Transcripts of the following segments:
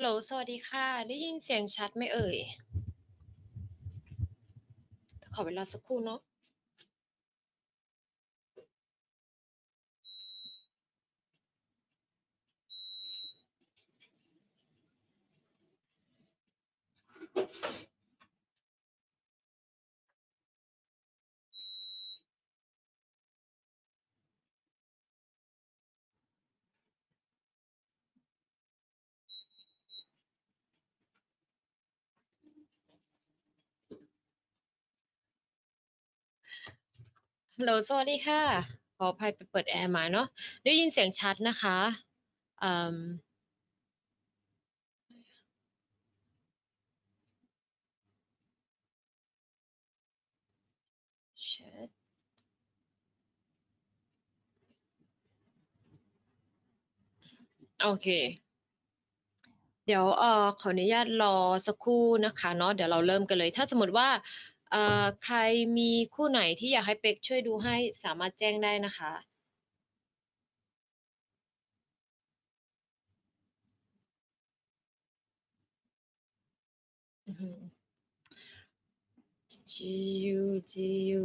โหลสวัสดีค่ะ ได้ยินเสียงชัดไหมเอ่ย ขอเวลาสักครู่เนาะ ฮัลโหลสวัสดีค่ะ ขออภัยไปเปิดแอร์มาเนาะ ได้ยินเสียงชัดนะคะอืมโอเค เดี๋ยวเอ่อขออนุญาตรอสักครู่นะคะเนาะ เดี๋ยวเราเริ่มกันเลย ถ้าสมมติว่า เอ่อใครมีคู่ไหนที่อยากให้เป็กช่วยดูให้สามารถแจ้งได้นะคะอือหือ GU GU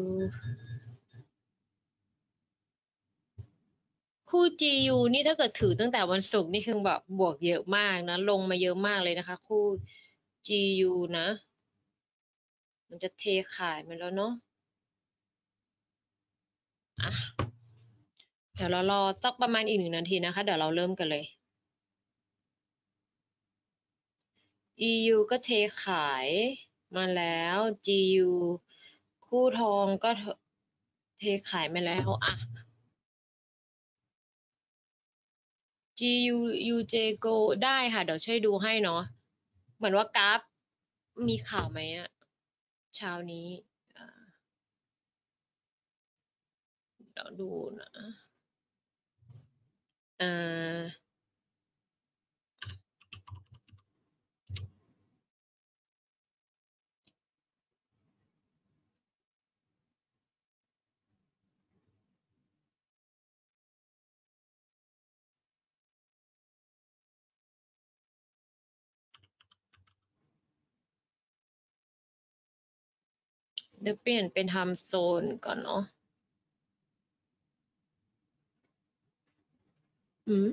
คู่ GU นี่ถ้าเกิดถือตั้งแต่วันศุกร์นี่คือแบบบวกเยอะมากนะ ลงมาเยอะมากเลยนะคะ คู่ GU นะ มันจะเทขายมาแล้วเนาะอะเดี๋ยวเรารอสักประมาณอีกหนึ่งนาทีนะคะ เดี๋ยวเราเริ่มกันเลย EU ก็เทขายมาแล้ว GU คู่ทองก็เทขายมาแล้วอะ GU UJ Go ได้ค่ะ เดี๋ยวช่วยดูให้เนาะ เหมือนว่ากราฟมีข่าวไหมอะ เช้านี้อ่าเดี๋ยวดูนะอ่า เดี๋ยวเปลี่ยนเป็นทม์โซนก่อนเนาะอืม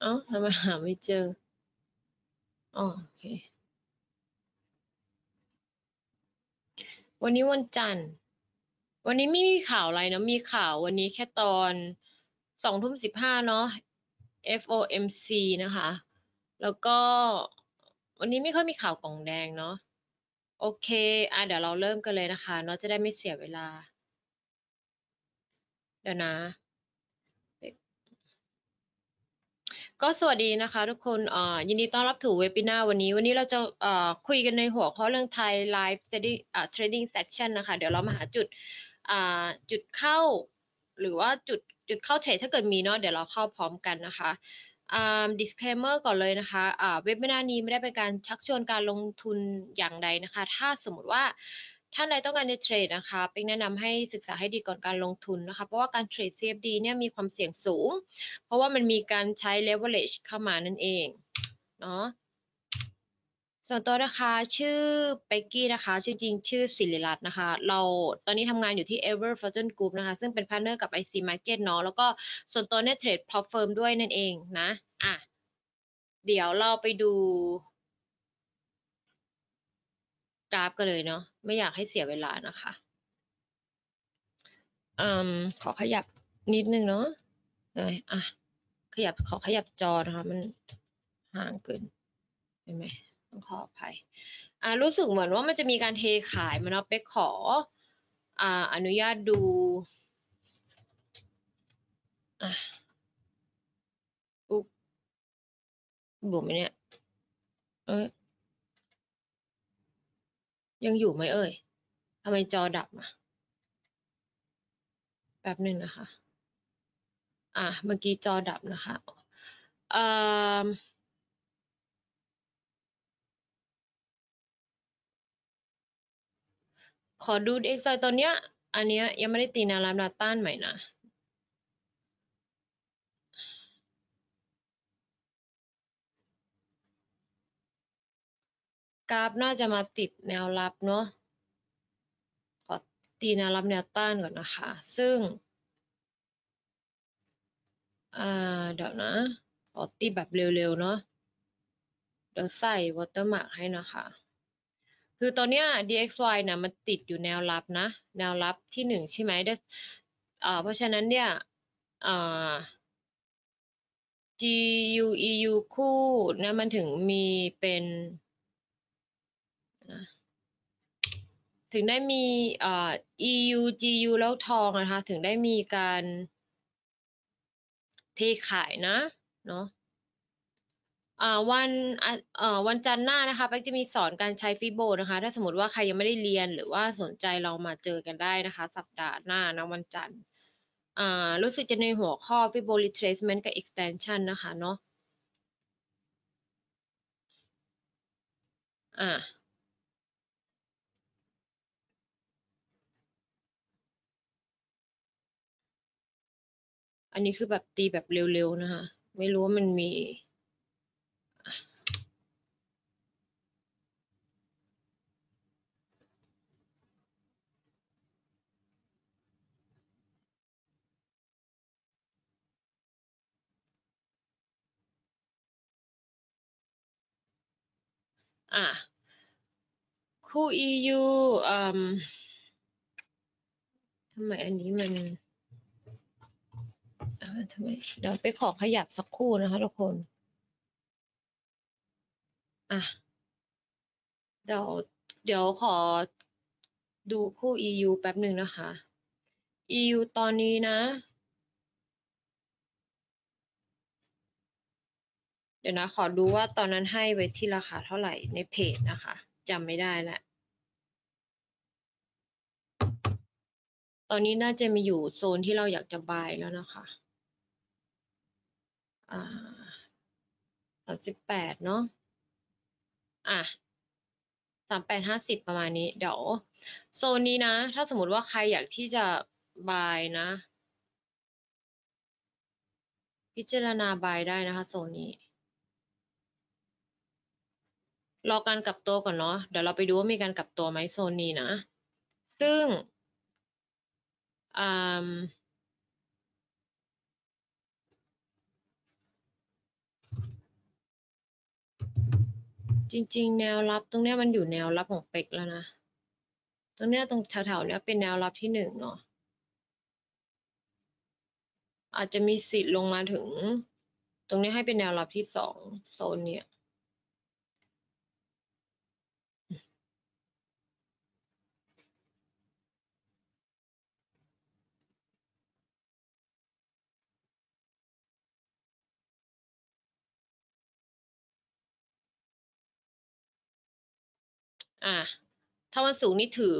เอ้าทำไมหาไม่เจออ๋อโอเค วันนี้วันจันทร์ วันนี้ไม่มีข่าวอะไรเนอะมีข่าววันนี้แค่ตอนสองทุ่มสิบห้าเนาะ FOMC นะคะ แล้วก็วันนี้ไม่ค่อยมีข่าวกล่องแดงเนาะโอเคอะเดี๋ยวเราเริ่มกันเลยนะคะเนาะจะได้ไม่เสียเวลา เดี๋ยวนะก็สวัสดีนะคะทุกคนอ่ายินดีต้อนรับถูเวบินาวันนี้ วันนี้เราจะอ่าคุยกันในหัวข้อเรื่อง Thai Live Trading อ่า Trading Section นะคะ เดี๋ยวเรามาหาจุด จุดเข้า หรือว่าจุดจุดเข้าเทรดถ้าเกิดมีเนาะเดี๋ยวเราเข้าพร้อมกันนะคะ disclaimer ก่อนเลยนะคะเว็บนานี้ไม่ได้เป็นการชักชวนการลงทุนอย่างใดนะคะ ถ้าสมมติว่าท่านใดต้องการจะเทรดนะคะเป็นแนะนำให้ศึกษาให้ดีก่อนการลงทุนนะคะ เพราะว่าการเทรด CFD เนี่ยมีความเสี่ยงสูง เพราะว่ามันมีการใช้ leverage เข้ามานั่นเอง เนาะ ส่วนตัวนะคะชื่อเป็กกี้นะคะชื่อจริงชื่อศิริรัตน์นะคะ เราตอนนี้ทำงานอยู่ที่ Ever Fortune Group นะคะ ซึ่งเป็น partner กับ IC Market เนาะแล้วก็ส่วนตัวเนี่ยเทรด prop firm ด้วยนั่นเองนะอะเดี๋ยวเราไปดูกราฟกันเลยเนาะไม่อยากให้เสียเวลานะคะอืมขอขยับนิดนึงเนาะเลยอะขยับขอขยับจอนะคะ มันห่างเกินเห็นไหม ต้องขออภัยอ่ารู้สึกเหมือนว่ามันจะมีการเทขายมาเนาะเป๊กขออ่าอนุญาตดูอะอุ๊บบุ๋มไหมเนี่ย เอ้ยยังอยู่ไหมเอ่ยทำไมจอดับอะแป๊บหนึ่งนะคะ อะเมื่อกี้จอดับนะคะเอ่อ ขอดู DXY ตอนเนี้ย อันเนี้ยยังไม่ได้ตีแนวรับแนวต้านใหม่นะกราฟน่าจะมาติดแนวรับเนาะ ขอตีแนวรับแนวต้านก่อนนะคะ ซึ่ง อ่า เดี๋ยวนะ ขอตีแบบเร็วๆเนาะ เดี๋ยวใส่ watermark ให้นะคะ คือตอนเนี้ย DXY นะมันติดอยู่แนวรับนะ แนวรับที่หนึ่งใช่ไหมได้อ่าเพราะฉะนั้นเนี่ยอ่า GU EU คู่นะมันถึงมีเป็นถึงได้มีอ่า EU GU แล้วทองนะคะ ถึงได้มีการเทขายนะ เนาะ อ่าวันอ่าเอ่อวันจันทร์หน้านะคะแป๊กจะมีสอนการใช้ฟิโบนะคะ ถ้าสมมติว่าใครยังไม่ได้เรียนหรือว่าสนใจเรามาเจอกันได้นะคะ สัปดาห์หน้านะวันจันทร์อ่ารู้สึกจะในหัวข้อ Fibo retracement กับ extension นะคะเนาะอ่าอันนี้คือแบบตีแบบเร็วๆนะคะ ไม่รู้ว่ามันมี อะคู่ EU อืมทำไมอันนี้มันอ่อทำไมเดี๋ยวไปขอขยับสักคู่นะคะทุกคน อะ เดี๋ยวเดี๋ยวขอดูคู่ EU แป๊บหนึ่งนะคะ EU ตอนนี้นะ ดี๋ยวนะขอดูว่าตอนนั้นให้ไว้ที่ราคาเท่าไหร่ในเพจนะคะจำไม่ได้แล้วตอนนี้น่าจะมีอยู่โซนที่เราอยากจะบายแล้วนะคะอ่าสามสิบแปดเนาะอะสามแปดห้าสิบประมาณนี้ เดี๋ยวโซนนี้นะ ถ้าสมมติว่าใครอยากที่จะบายนะ พิจารณาบายได้นะคะโซนนี้ รอการกลับตัวก่อนเนาะเดี๋ยวเราไปดูว่ามีการกลับตัวไหมโซนนี้นะ ซึ่งอ่าจริง ๆ แนวรับตรงเนี้ยมันอยู่แนวรับของเป็กแล้วนะ ตรงเนี้ยตรงแถวๆเนี้ยเป็นแนวรับที่หนึ่งเนาะอาจจะมีสิทธิ์ลงมาถึง ตรงนี้ให้เป็นแนวรับที่สองโซนเนี้ย อะถ้าวันศุกร์นี่ถือ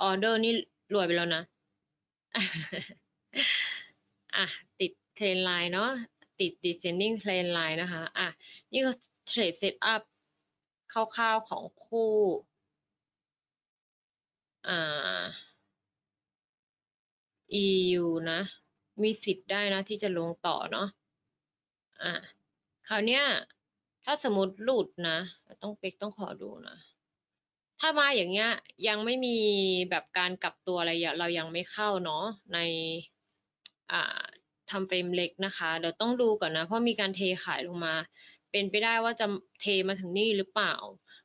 ออเดอร์นี่รวยไปแล้วนะอะติด trend line เนาะติด descending trend line นะคะอะนี่ก็เทรด setup คร่าวๆของคู่อ่า EU นะ มีสิทธิ์ได้นะที่จะลงต่อเนาะอะคราวเนี้ยถ้าสมมติหลุดนะ ต้องเป็กต้องขอดูนะ ถ้ามาอย่างเงี้ยยังไม่มีแบบการกลับตัวอะไรเรายังไม่เข้าเนาะในอ่าทำเป็นเล็กนะคะเดี๋ยวต้องดูก่อนนะ เพราะมีการเทขายลงมา เป็นไปได้ว่าจะเทมาถึงนี่หรือเปล่า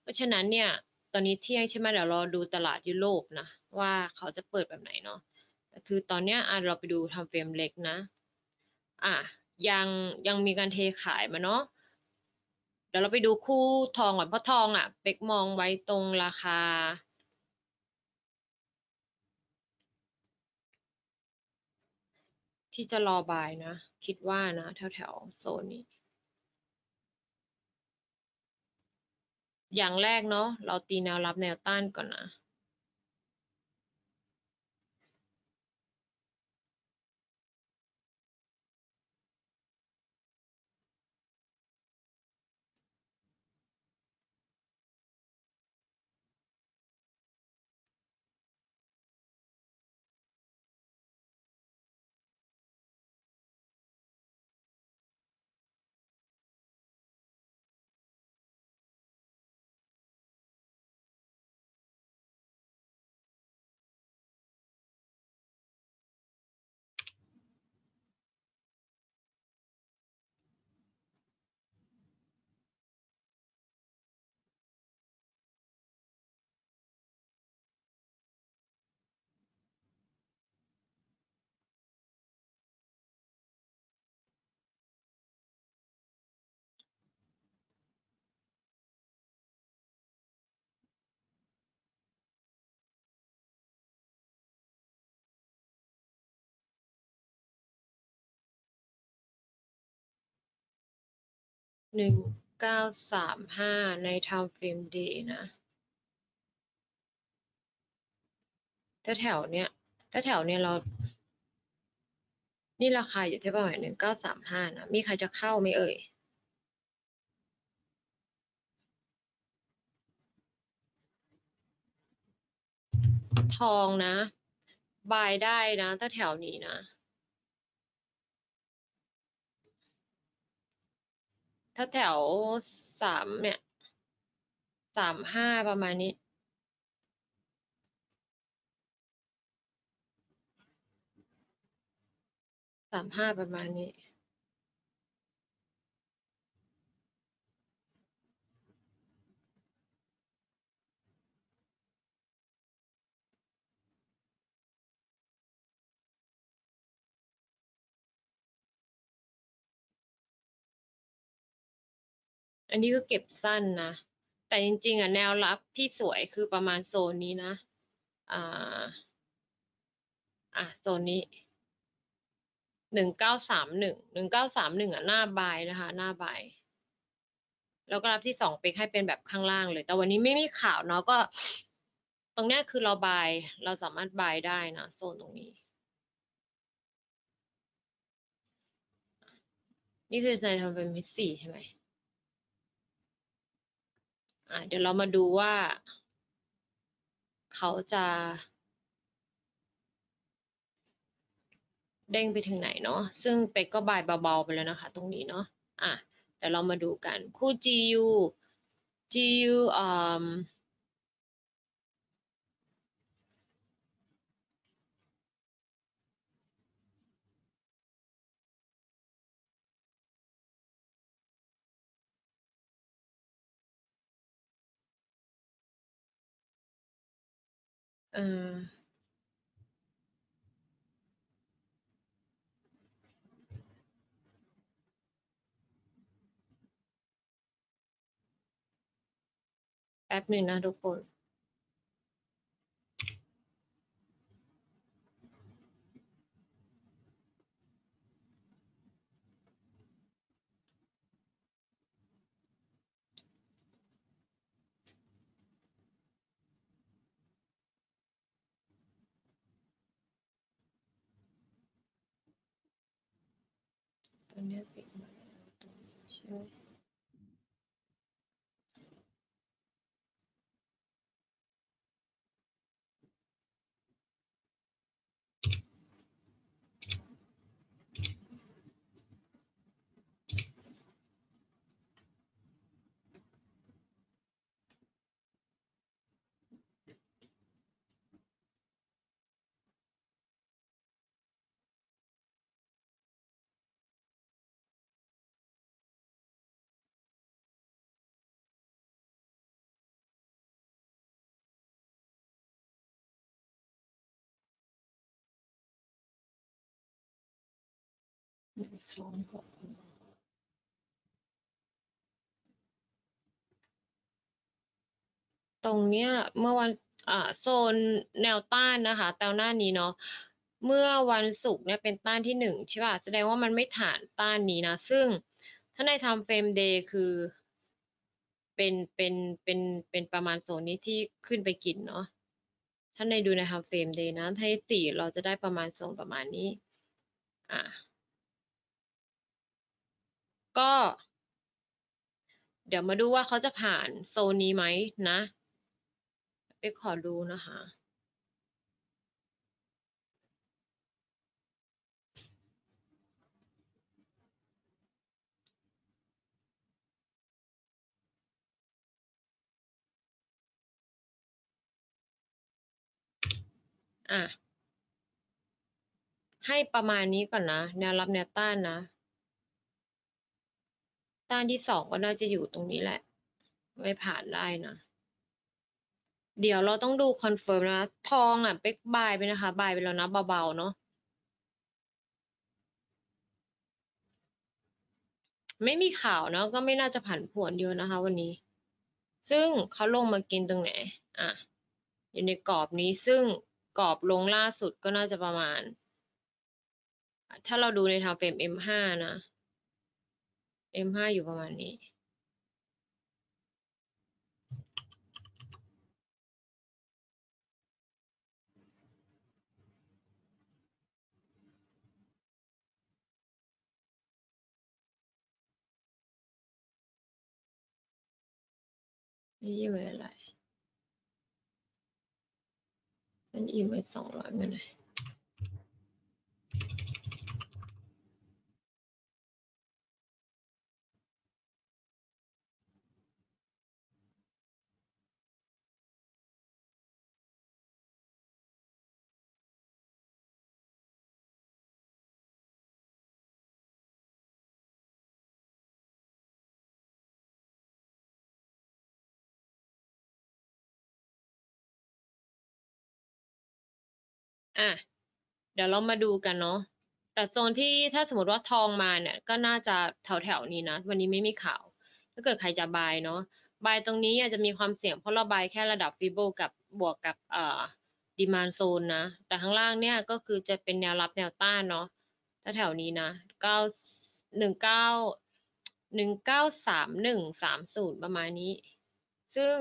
เพราะฉะนั้นเนี่ยตอนนี้เที่ยงใช่ไหมเดี๋ยวรอดูตลาดยุโรปนะว่าเขาจะเปิดแบบไหนเนาะแต่คือตอนเนี้ยเราไปดูทำเฟรมเล็กนะ อะยังยังมีการเทขายมาเนาะ เดี๋ยวเราไปดูคู่ทองก่อนเพราะทองอะ เป็กมองไว้ตรงราคา ที่จะรอบายนะ คิดว่านะ แถวแถวโซนนี้ อย่างแรกเนาะเราตีแนวรับแนวต้านก่อนนะ หนึ่งเก้าสามห้าใน time frame day นะถ้าแถวเนี้ยถ้าแถวเนี้ยเรา นี่ราคาอยู่ที่ประมาณหนึ่งเก้าสามห้านะ มีใครจะเข้าไหมเอ่ยทองนะ buy ได้นะถ้าแถวนี้นะ ถ้าแถวสามเนี่ยสามห้าประมาณนี้ สามห้าประมาณนี้ อันนี้ก็เก็บสั้นนะ แต่จริงๆอะแนวรับที่สวยคือประมาณโซนนี้นะ อ่า อะโซนนี้หนึ่งเก้าสามหนึ่งหนึ่งเก้าสามหนึ่งอะหน้าบายนะคะ หน้าบายแล้วก็รับที่สองเป็กให้เป็นแบบข้างล่างเลย แต่วันนี้ไม่มีข่าวเนาะก็ ตรงเนี้ยคือเราบายเราสามารถบายได้นะโซนตรงนี้ นี่คือในทำเป็นมิดสี่ใช่ไหม เดี๋ยวเรามาดูว่า เขาจะเด้งไปถึงไหนเนาะ ซึ่งเป็กก็บายเบาๆไปแล้วนะคะ ตรงนี้เนาะ อะ เดี๋ยวเรามาดูกัน คู่ GU GU อ่า เออแป๊บหนึ่งนะทุกคน ตอนนี้ปิดมาแล้ว ตรงนี้ใช่ไหมหนึ่องหกตรงเนี้ยเมื่อวันอ่าโซนแนวต้านนะคะแนวต้านนี้เนาะเมื่อวันศุกร์เนี่ยเป็นต้านที่หนึ่งใช่ป่ะแสดงว่ามันไม่ผ่านต้านนี้นะ ซึ่งถ้าใน time frame day คือเป็นเป็นเป็นเป็นประมาณโซนนี้ที่ขึ้นไปกินเนาะถ้าในดูใน time frame day นะถ้าสี่เราจะได้ประมาณโซนประมาณนี้ อะ ก็ เดี๋ยวมาดูว่าเขาจะผ่านโซนนี้ไหมนะไปขอดูนะคะอะให้ประมาณนี้ก่อนนะ แนวรับแนวต้านนะ ต้านที่สองก็น่าจะอยู่ตรงนี้แหละ ไม่ผ่านได้นะ เดี๋ยวเราต้องดู confirm นะ ทองอะเป๊ก buy ไปนะคะ buy ไปแล้วนะเบาๆเนาะไม่มีข่าวเนาะก็ไม่น่าจะผันผวนเยอะนะคะ วันนี้ ซึ่งเขาลงมากินตรงไหน อะ อยู่ในกรอบนี้ซึ่งกรอบลงล่าสุดก็น่าจะประมาณ ถ้าเราดูในทางเฟรม M5 นะ M5 อยู่ประมาณนี้ นี่ไว้อะไรมันอีไว้สองร้อยมาไหน อะเดี๋ยวเรามาดูกันเนาะแต่โซนที่ถ้าสมมติว่าทองมาเนี่ยก็น่าจะแถวแถวๆนี้นะ วันนี้ไม่มีข่าวถ้าเกิดใครจะบายเนาะบายตรงนี้อาจจะมีความเสี่ยงเพราะเราบายแค่ระดับฟิโบกับบวกกับเอ่อดีมานโซนนะ แต่ข้างล่างเนี่ยก็คือจะเป็นแนวรับแนวต้านเนาะถ้าแถวนี้นะเก้าหนึ่งเก้าหนึ่งเก้าสามหนึ่งสามศูนย์ประมาณนี้ ซึ่ง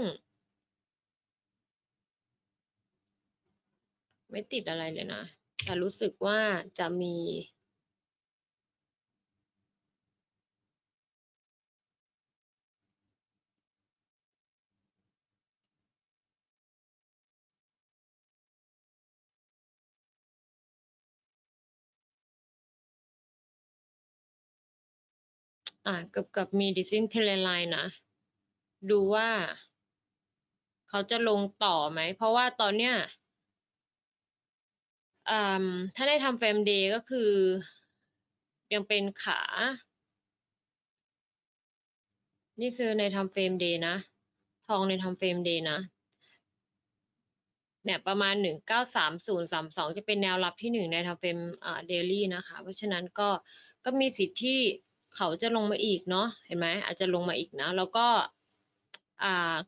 ไม่ติดอะไรเลยนะ แต่รู้สึกว่าจะมี อ่ากับกับมีดิซินเทเลไลน์นะ ดูว่า เขาจะลงต่อไหม เพราะว่าตอนเนี้ย ถ้าใน time frame day ก็คือ ยังเป็นขา นี่คือใน time frame day นะ ทองใน time frame day นะเนี่ยประมาณหนึ่งเก้าสามศูนย์สามสองจะเป็นแนวรับที่หนึ่งใน time frame daily นะคะ เพราะฉะนั้นก็ก็มีสิทธิ์ที่เขาจะลงมาอีกเนาะเห็นไหมอาจจะลงมาอีกนะ แล้วก็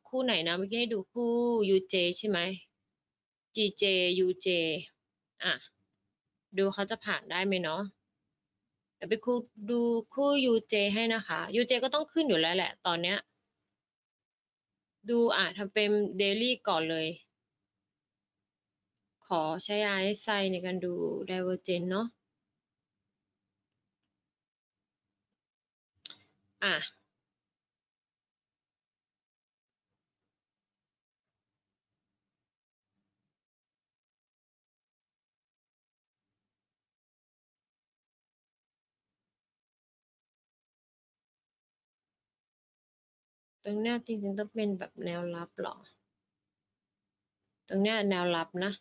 คู่ไหนนะเมื่อกี้ให้ดูคู่ UJ ใช่ไหม GJ UJ อะ ดูเขาจะผ่านได้ไหมเนาะเดี๋ยวไปคู่ดูคู่ UJ ให้นะคะ UJ ก็ต้องขึ้นอยู่แล้วแหละ ตอนเนี้ย ดูอะทำเป็นเดลี่ก่อนเลย ขอใช้ RSI ในการดู Divergence เนาะอะ ตรงเนี้ยจริงๆต้องเป็นแบบแนวรับหรอ ตรงเนี้ยแนวรับนะ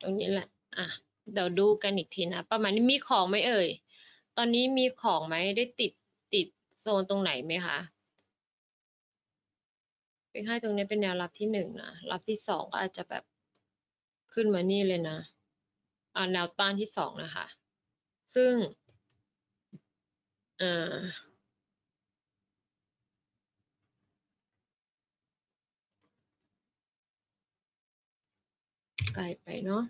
ตรงนี้แหละ อะ เดี๋ยวดูกันอีกทีนะ ประมาณนี้มีของไหมเอ่ย ตอนนี้มีของไหมได้ติดติดโซนตรงไหนไหมคะเป็นให้ตรงนี้เป็นแนวรับที่หนึ่งนะ รับที่สองก็อาจจะแบบขึ้นมานี่เลยนะ อ่าแนวต้านที่สองนะคะ ซึ่ง อ่า ไกลไปเนาะ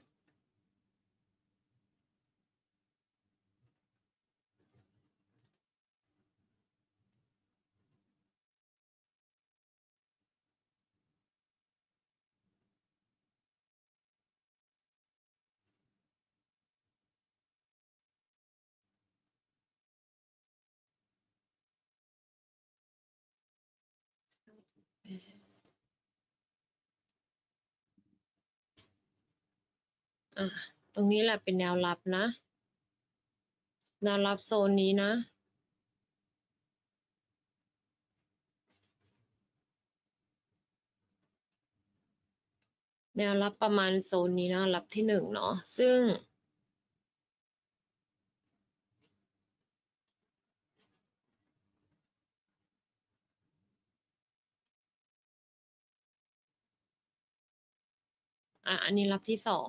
อะตรงนี้แหละเป็นแนวรับนะแนวรับโซนนี้นะแนวรับประมาณโซนนี้นะรับที่หนึ่งเนาะซึ่ง อะอันนี้รับที่สอง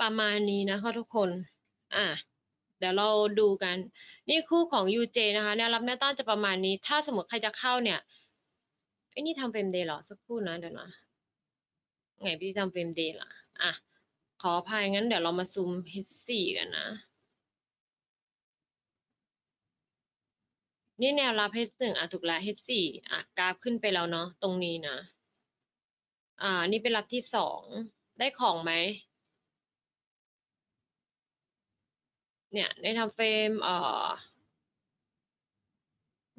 ประมาณนี้นะคะทุกคน อะ เดี๋ยวเราดูกัน นี่คู่ของ UJ นะคะแนวรับแนวต้านจะประมาณนี้ ถ้าสมมติใครจะเข้าเนี่ยไอ้นี่ time frame day เหรอ สักครู่นะเดี๋ยวนะ ไงพี่ time frame day ล่ะ อะ ขออภัยงั้นเดี๋ยวเรามาซูม H4 กันนะ นี่แนวรับ H1 อะถูกแล้ว H4 อะกราฟขึ้นไปแล้วเนาะตรงนี้นะ อ่า นี่เป็นรับที่สอง ได้ของไหม เนี่ยในทำเฟรมเอ่อ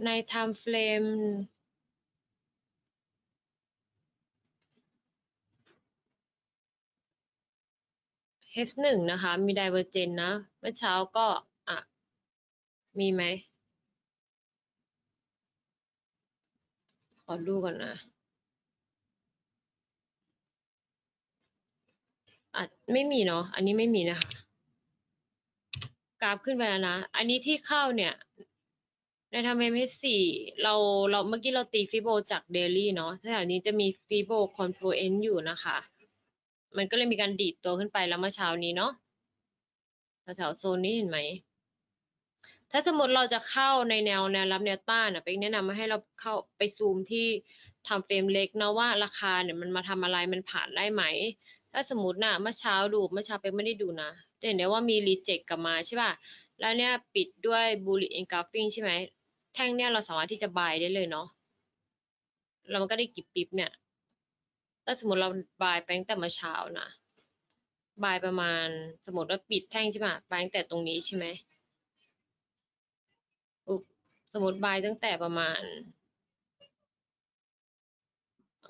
ในทำเฟรม H1 นะคะ มี Divergent นะ เมื่อเช้าก็ อะ มีไหม ขอดูก่อนนะ อะ ไม่มีเนาะ อันนี้ไม่มีนะคะ กราฟขึ้นไปแล้วนะ อันนี้ที่เข้าเนี่ย ในทำเฟรม H4 เราเราเมื่อกี้เราตี Fibo จาก daily เนาะแถวนี้จะมี Fibo confluence อยู่นะคะ มันก็เลยมีการดีดตัวขึ้นไปแล้วเมื่อเช้านี้เนาะแถวๆโซนนี้เห็นไหม ถ้าสมมติเราจะเข้าในแนวแนวรับแนวต้านอะเป็กแนะนำมาให้เราเข้าไปซูมที่ทำเฟรมเล็กนะว่าราคาเนี่ยมันมาทำอะไรมันผ่านได้ไหม ถ้าสมมติน่ะเมื่อเช้าดูเมื่อเช้าเป็กไม่ได้ดูนะ จะเห็นได้ว่ามีรีเจ็คกลับมาใช่ป่ะ แล้วเนี่ยปิดด้วยบูลลิ e นกราฟิงใช่ไหม แท่งเนี่ยเราสามารถที่จะบายได้เลยเนาะ แล้วมันก็ได้กิบปิ๊บเนี่ย ถ้าสมมติเราบายไปตั้งแต่เมื่อเช้านะบายประมาณสมมติว่าปิดแท่งใช่ไหมบายตั้งแต่ตรงนี้ใช่ไหมสมมติบายตั้งแต่ประมาณ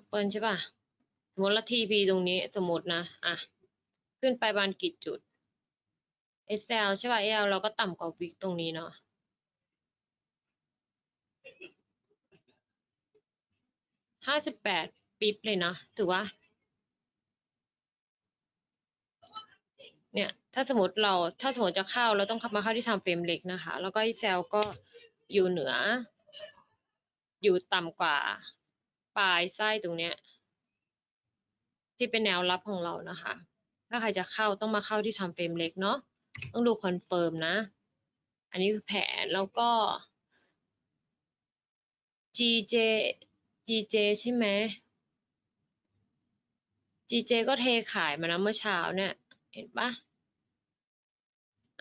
เปิลใช่ป่ะ สมมติละทีพีตรงนี้สมมตินะ อะ ขึ้นไปบานกี่จุด SL ใช่ป่ะ L เราก็ต่ำกว่าวิกตรงนี้เนาะห้าสิบแปดปิ๊บเลยนะถือว่า เนี่ย ถ้าสมมติเราถ้าสมมติจะเข้า เราต้องเข้ามาเข้าที่ time frame เล็กนะคะ แล้วก็ SL ก็อยู่เหนือ อยู่ต่ำกว่าปลายไส้ตรงเนี้ย ที่เป็นแนวรับของเรานะคะ ถ้าใครจะเข้าต้องมาเข้าที่ time frame เล็กเนาะ ต้องดู confirm นะ อันนี้คือแผนแล้วก็ GJ GJ ใช่ไหม GJ ก็เทขายมานะเมื่อเช้าเนี่ย เห็นปะ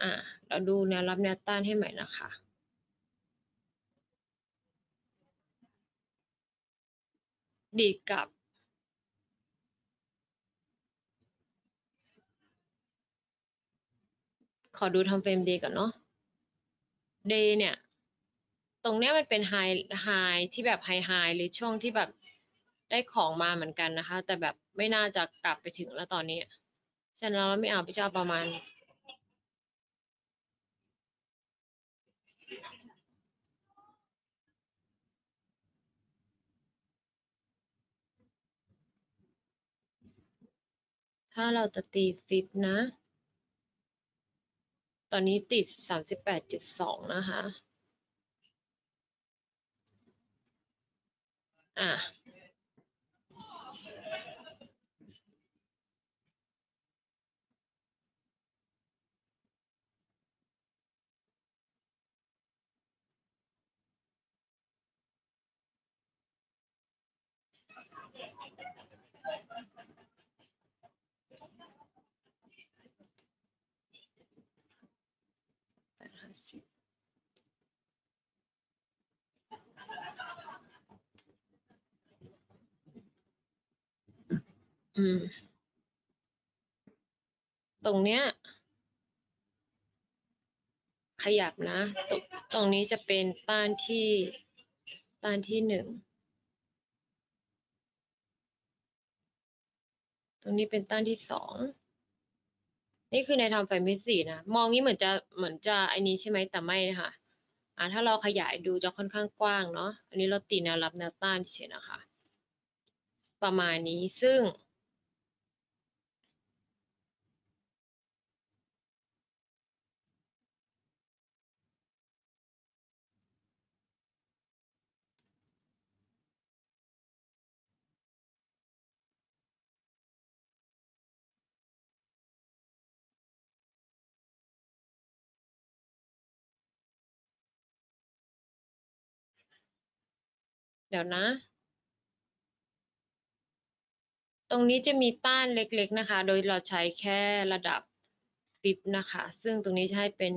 อ่าเราดูแนวรับแนวต้านให้ใหม่นะคะดีดกลับ ขอดูทำเฟรมเดย์ก่อนเนาะเดย์เนี่ย ตรงเนี้ยมันเป็นไฮไฮที่แบบไฮไฮหรือช่วงที่แบบได้ของมาเหมือนกันนะคะ แต่แบบไม่น่าจะกลับไปถึงแล้วตอนนี้ ฉะนั้นเราไม่เอาไปจะเอาประมาณถ้าเราจะตีฟิบนะ ตอนนี้ติดสามสิบแปดจุดสองนะคะ อะ อืม ตรงเนี้ย ขยับนะตรงตรงนี้จะเป็นต้านที่ต้านที่หนึ่ง ตรงนี้เป็นต้านที่สอง นี่คือในทำไฟมิสี่นะ มองนี้เหมือนจะเหมือนจะไอ้นี้ใช่ไหมแต่ไม่นะคะอ่าถ้าเราขยายดูจะค่อนข้างกว้างเนาะ อันนี้เราตีแนวรับแนวต้านเฉยนะคะ ประมาณนี้ซึ่ง เดี๋ยวนะ ตรงนี้จะมีต้านเล็กๆนะคะ โดยเราใช้แค่ระดับฟิบนะคะ ซึ่งตรงนี้จะให้เป็น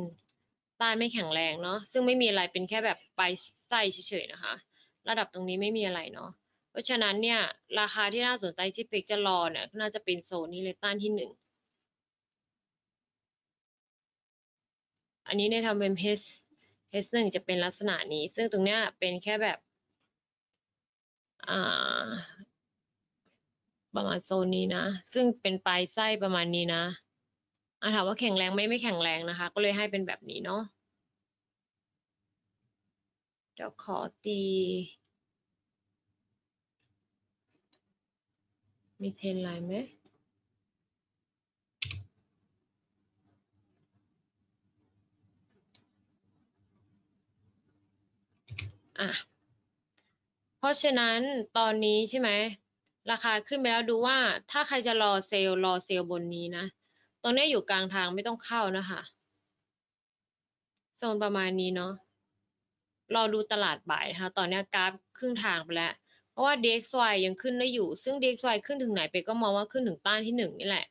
ต้านไม่แข็งแรงเนาะ ซึ่งไม่มีอะไรเป็นแค่แบบไปไส้เฉยๆนะคะ ระดับตรงนี้ไม่มีอะไรเนาะ เพราะฉะนั้นเนี่ย ราคาที่น่าสนใจที่เป็กจะรอเนี่ยน่าจะเป็นโซนนี้เลยต้านที่หนึ่งอันนี้ในทำเป็นเพสเพสหนึ่งจะเป็นลักษณะนี้ ซึ่งตรงเนี้ยเป็นแค่แบบ ประมาณโซนนี้นะ ซึ่งเป็นปลายไส้ประมาณนี้นะอะถามว่าแข็งแรงไหมไม่แข็งแรงนะคะ ก็เลยให้เป็นแบบนี้เนาะเดี๋ยวขอตี มีเทรนไลน์ไหมอะ เพราะฉะนั้นตอนนี้ใช่ไหมราคาขึ้นไปแล้วดูว่าถ้าใครจะรอเซลล์รอเซลล์บนนี้นะตรงนี้อยู่กลางทางไม่ต้องเข้านะคะโซนประมาณนี้เนาะรอดูตลาดบ่ายนะคะตอนนี้กราฟครึ่งทางไปแล้ว เพราะว่า DXY ยังขึ้นได้อยู่ ซึ่ง DXY ขึ้นถึงไหนไปก็มองว่าขึ้นถึงต้านที่หนึ่งนี่แหละ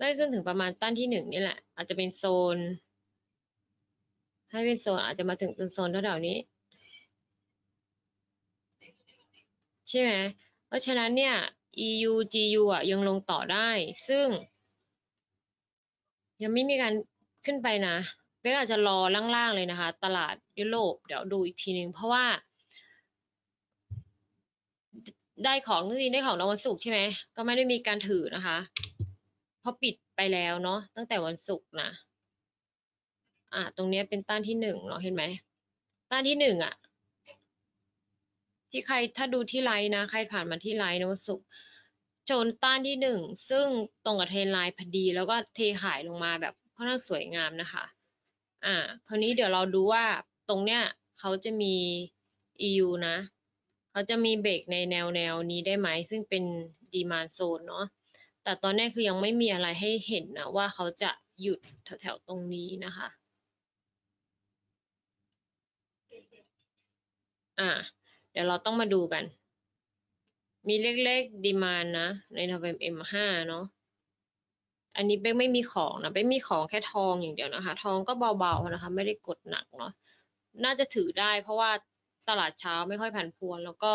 ได้ขึ้นถึงประมาณต้านที่หนึ่งนี่แหละ อาจจะเป็นโซน ให้เป็นโซนอาจจะมาถึงโซนแถวๆนี้ ใช่ไหมเพราะฉะนั้นเนี่ย EU GU อะยังลงต่อได้ ซึ่ง ยังไม่มีการขึ้นไปนะเบกอาจจะรอล่างๆเลยนะคะ ตลาดยุโรปเดี๋ยวดูอีกทีนึง เพราะว่า ได้ของจริงๆได้ของในวันศุกร์ใช่ไหมก็ไม่ได้มีการถือนะคะ เพราะปิดไปแล้วเนาะตั้งแต่วันศุกร์นะ อะตรงนี้เป็นต้านที่หนึ่งเนาเห็นไหมต้านที่หนึ่งอะ ที่ใครถ้าดูที่ไลน์นะ ใครผ่านมาที่ไลน์นะวันศุกร์โจนต้านที่หนึ่งซึ่งตรงกับเทรนไลน์พอดี แล้วก็เทขายลงมาแบบค่อนข้างสวยงามนะคะ อ่า คราวนี้เดี๋ยวเราดูว่าตรงเนี้ยเขาจะมี EU นะเขาจะมีเบรกในแนวแนวนี้ได้ไหม ซึ่งเป็นดีมานโซนเนาะแต่ตอนนี้คือยังไม่มีอะไรให้เห็นนะว่าเขาจะหยุดแถวๆตรงนี้นะคะ อ่า เดี๋ยวเราต้องมาดูกัน มีเล็กๆดีมานนะ ในทว M5 เนาะ อันนี้เป๊กไม่มีของนะ เป๊กมีของแค่ทองอย่างเดียวนะคะ ทองก็เบาๆนะคะ ไม่ได้กดหนักเนาะ น่าจะถือได้เพราะว่าตลาดเช้าไม่ค่อยผันพวน แล้วก็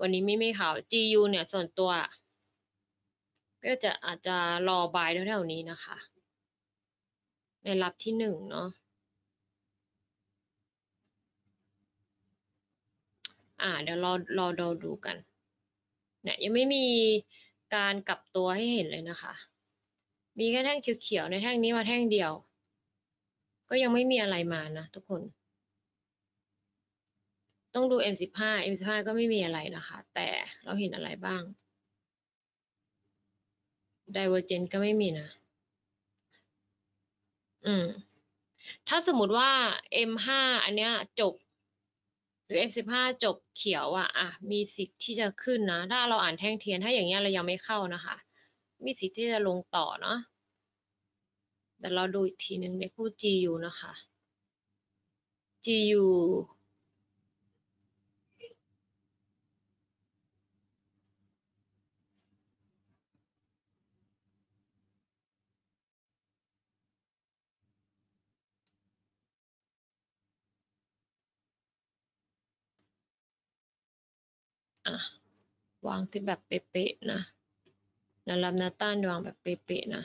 วันนี้ไม่มีข่าว GU เนี่ยส่วนตัวก็จะอาจจะรอบายแถวๆนี้นะคะ ในรับที่หนึ่งเนาะ อ่า เดี๋ยวรอรอดูดูกัน เนี่ยยังไม่มีการกลับตัวให้เห็นเลยนะคะ มีแค่แท่งเขียวๆในแท่งนี้มาแท่งเดียว ก็ยังไม่มีอะไรมานะทุกคน ต้องดู M15 M15 ก็ไม่มีอะไรนะคะ แต่เราเห็นอะไรบ้าง Divergent ก็ไม่มีนะ อืม ถ้าสมมติว่า M5 อันเนี้ยจบ หรือ F15 จบเขียวอะอะมีสิทธิ์ที่จะขึ้นนะ ถ้าเราอ่านแท่งเทียนถ้าอย่างเงี้ยเรายังไม่เข้านะคะ มีสิทธิ์ที่จะลงต่อเนาะแต่เราดูอีกทีหนึ่งในคู่ GU นะคะ GU อะวางที่แบบเป๊ะๆนะแนวรับแนวต้านวางแบบเป๊ะๆนะ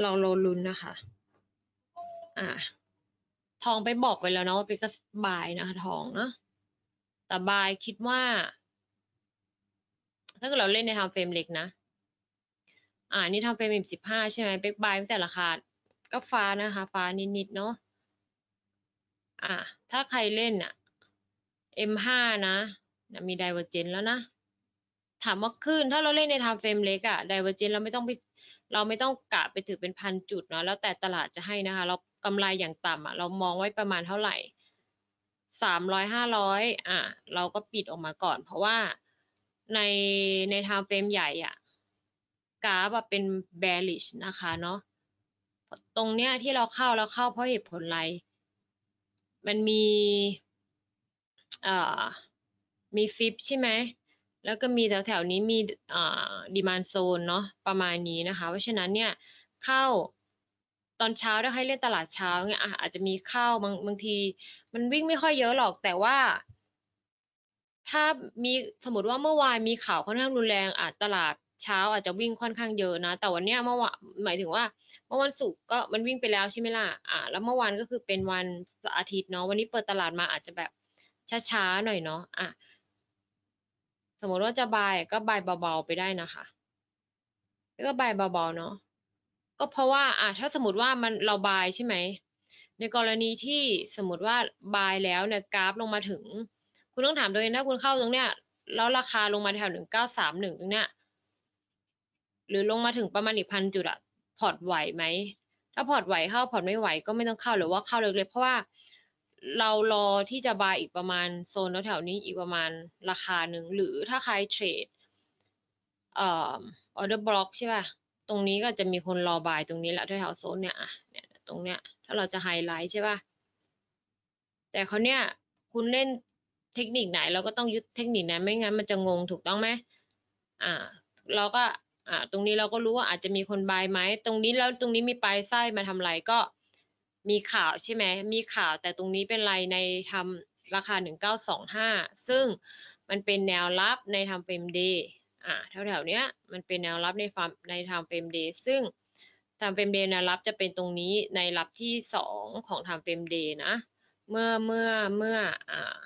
เราเราลุ้นนะคะ อะทองไปบอกไปแล้วเนาะว่าเป็นก็บายนะคะทองเนาะแต่บายคิดว่า ถ้าเกิดเราเล่นในทำเฟรมเล็กนะ อ่า นี่ทำเฟรมสิบห้าใช่ไหมเป๊กบายตั้งแต่ราคาก็ฟ้านะคะ ฟ้านิดๆเนาะ อ่าถ้าใครเล่นอะ M5 นะนะมี divergence แล้วนะ ถามว่าขึ้น ถ้าเราเล่นใน time frame เล็กอะ divergence เราไม่ต้องไปเราไม่ต้องกะไปถือเป็นพันจุดเนาะแล้วแต่ตลาดจะให้นะคะ เรากำไรอย่างต่ำอะเรามองไว้ประมาณเท่าไหร่สามร้อยห้าร้อยอะ เราก็ปิดออกมาก่อน เพราะว่าในใน time frame ใหญ่อะกราฟอะเป็น bearish นะคะเนาะตรงเนี้ยที่เราเข้าเราเข้าเพราะเหตุผลอะไร มันมีเอ่อมีฟิปใช่ไหม แล้วก็มีแถวแถวๆนี้มีอ่าดีมานโซนเนาะประมาณนี้นะคะ เพราะฉะนั้นเนี่ยเข้าตอนเช้าถ้าให้เล่นตลาดเช้าเนี่ยอาจจะมีเข้าบางบางที มันวิ่งไม่ค่อยเยอะหรอกแต่ว่า ถ้ามีสมมติว่าเมื่อวานมีข่าวค่อนข้างรุนแรงอาจตลาดเช้าอาจจะวิ่งค่อนข้างเยอะนะ แต่วันเนี้ยเมื่อวานหมายถึงว่า มื่อวันศุกร์ก็มันวิ่งไปแล้วใช่ไหมล่ะอ่าแล้วเมื่อวานก็คือเป็นวันอาทิตย์เนาะวันนี้เปิดตลาดมาอาจจะแบบช้าๆหน่อยเนาะอะสมมติว่าจะบายก็บายเบาๆไปได้นะคะแล้วก็บายเบาๆเนาะก็เพราะว่าอะถ้าสมมติว่ามันเราบายใช่ไหมในกรณีที่สมมติว่า buy แล้วเนี่ยกราฟลงมาถึง คุณต้องถามตัวเองถ้าคุณเข้าตรงเนี้ยแล้วราคาลงมาแถวหนึ่งเก้าสามหนึ่งตรงเนี้ยหรือลงมาถึงประมาณอีกพันจุดอะ พอร์ตไหวไหม ถ้าพอร์ตไหวเข้าพอร์ตไม่ไหวก็ไม่ต้องเข้าหรือว่าเข้าเล็กๆเพราะว่าเรารอที่จะ buy อีกประมาณโซนแถวๆนี้อีกประมาณราคาหนึ่งหรือถ้าใครเทรดเอ่อ order block ใช่ป่ะ ตรงนี้ก็จะมีคนรอ buy ตรงนี้แหละแถวๆโซนเนี่ยอะเนี่ยตรงเนี้ยถ้าเราจะไฮไลท์ใช่ป่ะ แต่เขาเนี่ยคุณเล่นเทคนิคไหนเราก็ต้องยึดเทคนิคนั้นไม่งั้นมันจะงงถูกต้องไหมอ่า เราก็ อ่าตรงนี้เราก็รู้ว่าอาจจะมีคน buy ไหมตรงนี้แล้วตรงนี้มีปลายไส้มาทำไรก็มีข่าวใช่ไหมมีข่าวแต่ตรงนี้เป็นไรในทำราคาหนึ่งเก้าสองห้าซึ่งมันเป็นแนวรับใน time frame day อ่าแถวๆเนี้ยมันเป็นแนวรับใน frame ใน time frame day ซึ่งtime frame day แนวรับจะเป็นตรงนี้แนวรับที่สองของ time frame day นะ เมื่อเมื่อเมื่ออ่า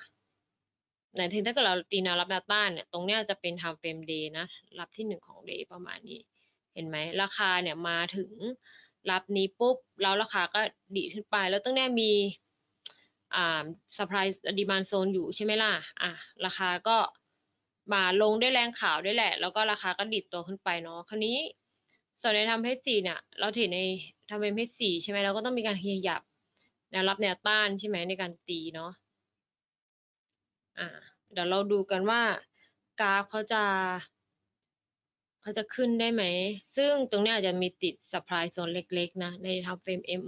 ในที่ถ้าเกิดเราตีแนวรับแนวต้านเนี่ยตรงเนี้ยจะเป็น time frame day นะ รับที่หนึ่งของ day ประมาณนี้ เห็นไหมราคาเนี่ยมาถึงรับนี้ปุ๊บ แล้วราคาก็ดีดขึ้นไป แล้วตรงเนี้ยมีอ่า supply demand zone อยู่ใช่ไหมล่ะอะราคาก็มาลงได้แรงข่าวด้วยแหละ แล้วก็ราคาก็ดีดตัวขึ้นไปเนาะคราวนี้ส่วนในทำเพชสี่เนี่ย เราเห็นในทำเป็นเพชสี่ใช่ไหมเราก็ต้องมีการขยับแนวรับแนวต้านใช่ไหมในการตีเนาะ อ่าเดี๋ยวเราดูกันว่ากราฟเขาจะเขาจะขึ้นได้ไหม ซึ่งตรงนี้อาจจะมีติด supply zone เล็กๆ นะ ในทำเฟรม M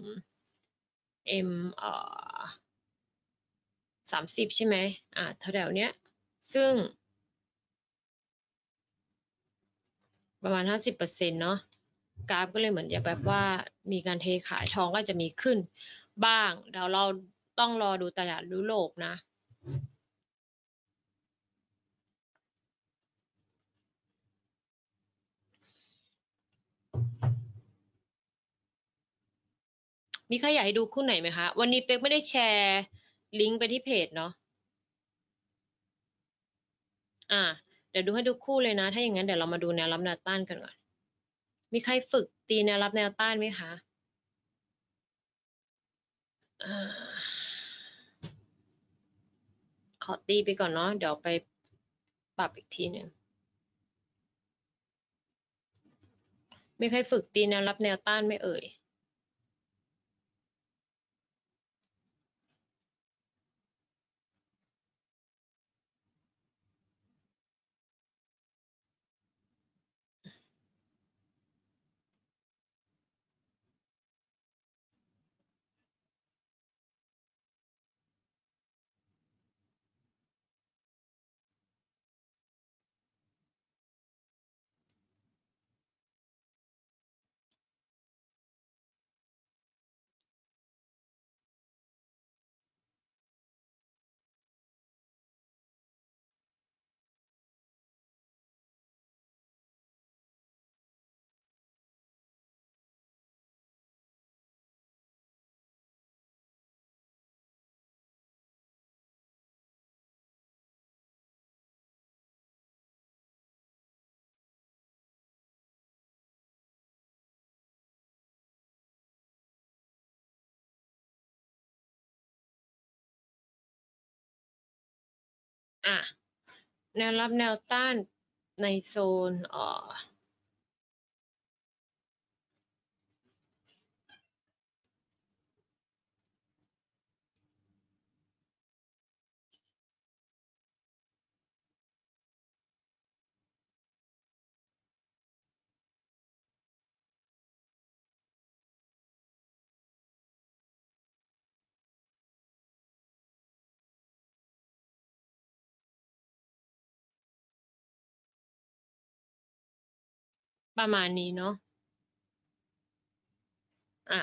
M เอ่อสามสิบใช่ไหมอ่าแถวๆเนี้ย ซึ่ง ประมาณห้าสิบเปอร์เซ็นเนาะกราฟก็เลยเหมือนจะแบบว่ามีการเทขายทองก็จะมีขึ้น บ้างเดี๋ยวเราต้องรอดูตลาดยุโรปนะ มีใครอยากให้ดูคู่ไหนไหมคะ วันนี้เป๊กไม่ได้แชร์ลิงก์ไปที่เพจเนาะ อ่า เดี๋ยวดูให้ดูคู่เลยนะ ถ้าอย่างนั้นเดี๋ยวเรามาดูแนวรับแนวต้านกันก่อน มีใครฝึกตีแนวรับแนวต้านไหมคะอขอตีไปก่อนเนาะ เดี๋ยวไปปรับอีกทีหนึ่ง มีใครฝึกตีแนวรับแนวต้านไม่เอ่ย อะแนวรับแนวต้านในโซนเอ่อ ประมาณนี้เนาะอะ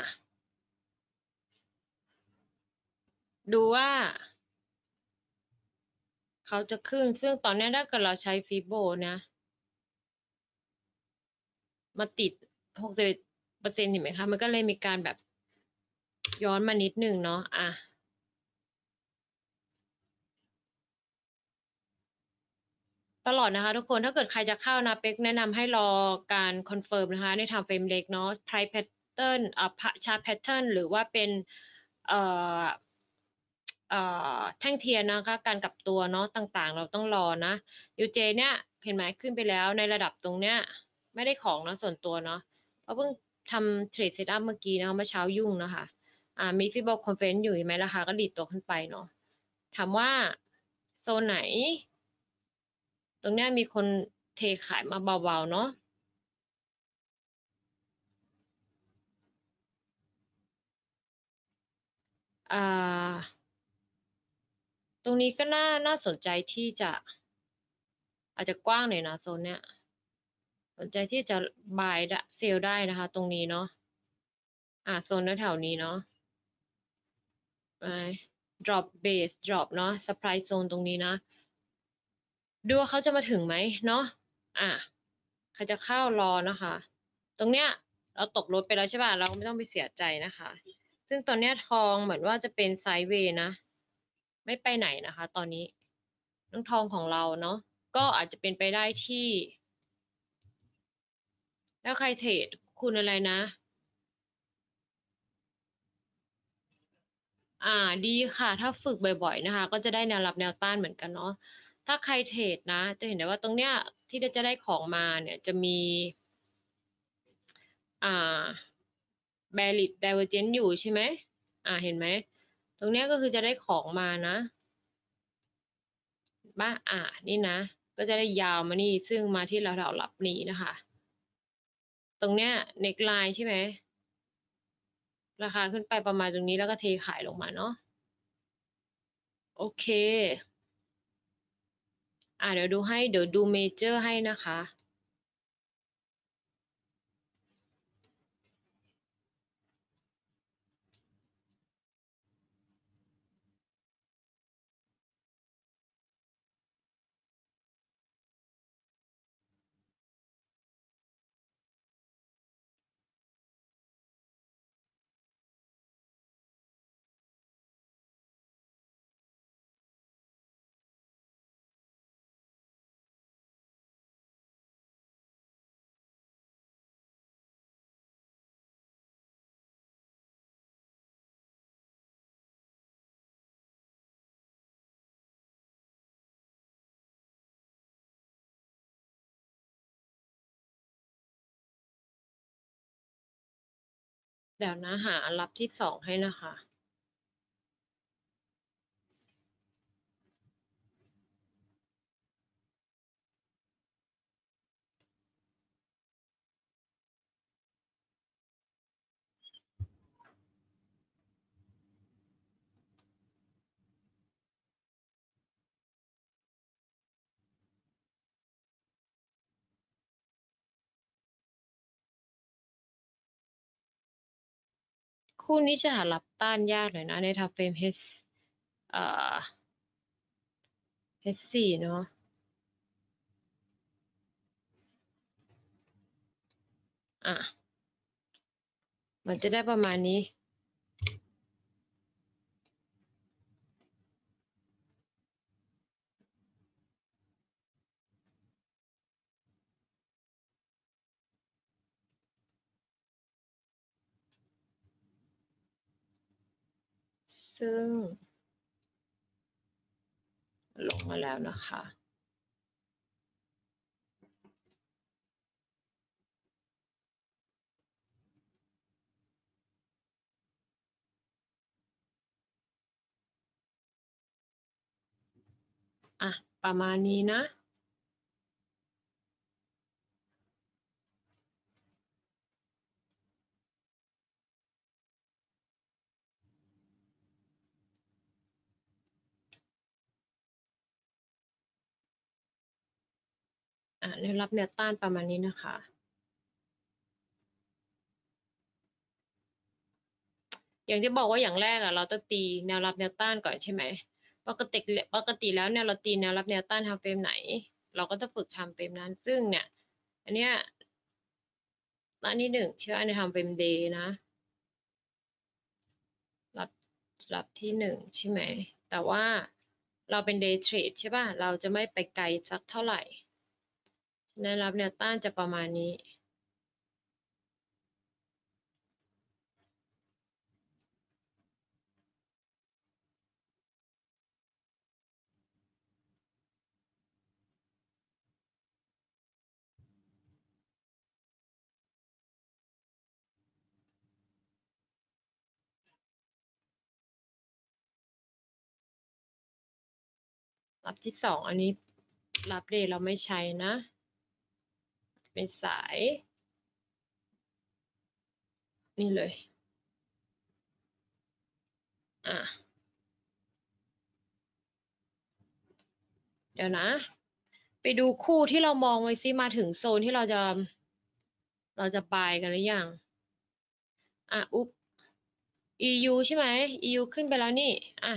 ดูว่า เขาจะขึ้น ซึ่งตอนนี้ถ้าเกิดเราใช้ฟิโบนะ มาติดหกสิบเปอร์เซ็นต์เห็นไหมคะ มันก็เลยมีการแบบย้อนมานิดหนึ่งเนาะอะ ตลอดนะคะทุกคนถ้าเกิดใครจะเข้านะเป็กแนะนำให้รอการ confirm นะคะใน time frame เล็กเนาะ price pattern อ่า chart pattern หรือว่าเป็นเอ่อเอ่อแท่งเทียนนะคะการกลับตัวเนาะต่างๆ เราต้องรอนะ UJ เนี่ยเห็นไหมขึ้นไปแล้วในระดับตรงเนี้ยไม่ได้ของนะส่วนตัวเนาะเพราะเพิ่งทำ trade setup เมื่อกี้นะเมื่อเช้ายุ่งนะคะอ่ามี Fibo confluence อยู่เห็นไหมราคาก็ดีดตัวขึ้นไปเนาะถามว่าโซนไหน ตรงนี้มีคนเทขายมาเบาๆเนาะตรงนี้ก็น่าน่าสนใจที่จะ อาจจะกว้างหน่อยนะโซนเนี้ยสนใจที่จะ buy ดะเซลได้นะคะ ตรงนี้เนาะอ่าโซนแถวๆนี้เนาะไป drop base drop เนาะ supply zone ตรงนี้นะ ดูว่าเขาจะมาถึงไหมเนาะอะใครจะเข้ารอนะคะ ตรงเนี้ยเราตกรถไปแล้วใช่ป่ะเราก็ไม่ต้องไปเสียใจนะคะ ซึ่งตอนเนี้ยทองเหมือนว่าจะเป็นไซด์เวย์นะ ไม่ไปไหนนะคะ ตอนนี้น้องทองของเราเนาะก็อาจจะเป็นไปได้ที่ แล้วใครเทรดคุณอะไรนะ อ่าดีค่ะ ถ้าฝึกบ่อยๆนะคะ ก็จะได้แนวรับแนวต้านเหมือนกันเนาะ ถ้าใครเทรดนะ จะเห็นได้ว่าตรงเนี้ยที่จะได้ของมาเนี่ยจะมีอ่า bearish divergence อยู่ใช่ไหมอ่าเห็นไหม ตรงเนี้ยก็คือจะได้ของมานะบ้าอ่านี่นะ ก็จะได้ยาวมานี่ซึ่งมาที่เราเรารับนี้นะคะ ตรงเนี้ย neckline ใช่ไหมราคาขึ้นไปประมาณตรงนี้แล้วก็เทขายลงมาเนาะโอเค อ่าเดี๋ยวดูให้เดี๋ยวดูเมเจอร์ให้นะคะ เดี๋ยวนะหาอันรับที่สองให้นะคะ คู่นี้จะหารับต้านยากหน่อยนะในทับเฟรม H เอ่อ H4 เนาะอะ มันจะได้ประมาณนี้ ซึ่ง ลงมาแล้วนะคะ อะ ประมาณนี้นะ อะแนวรับแนวต้านประมาณนี้นะคะ อย่างที่บอกว่าอย่างแรกอะเราจะตีแนวรับแนวต้านก่อนใช่ไหมปกติปกติแล้วเนี่ยเราตีแนวรับแนวต้านทำเฟรมไหน เราก็จะฝึกทำเฟรมนั้น ซึ่งเนี่ย อันเนี้ยร้านที่หนึ่งเชื่ออันทำเฟรมเดย์นะ รับรับที่หนึ่งใช่ไหมแต่ว่าเราเป็นเดย์เทรดใช่ป่ะ เราจะไม่ไปไกลสักเท่าไหร่ ฉะนั้รับแนวต้านจะประมาณนี้ รับที่สองอันนี้รับเดย์เราไม่ใช้นะ เป็นสาย นี่เลย อะ เดี๋ยวนะ ไปดูคู่ที่เรามองไว้ซิมาถึงโซนที่เราจะ เราจะปายกันหรือยัง อะ อุ๊บ EU ใช่ไหม EU ขึ้นไปแล้วนี่ อะ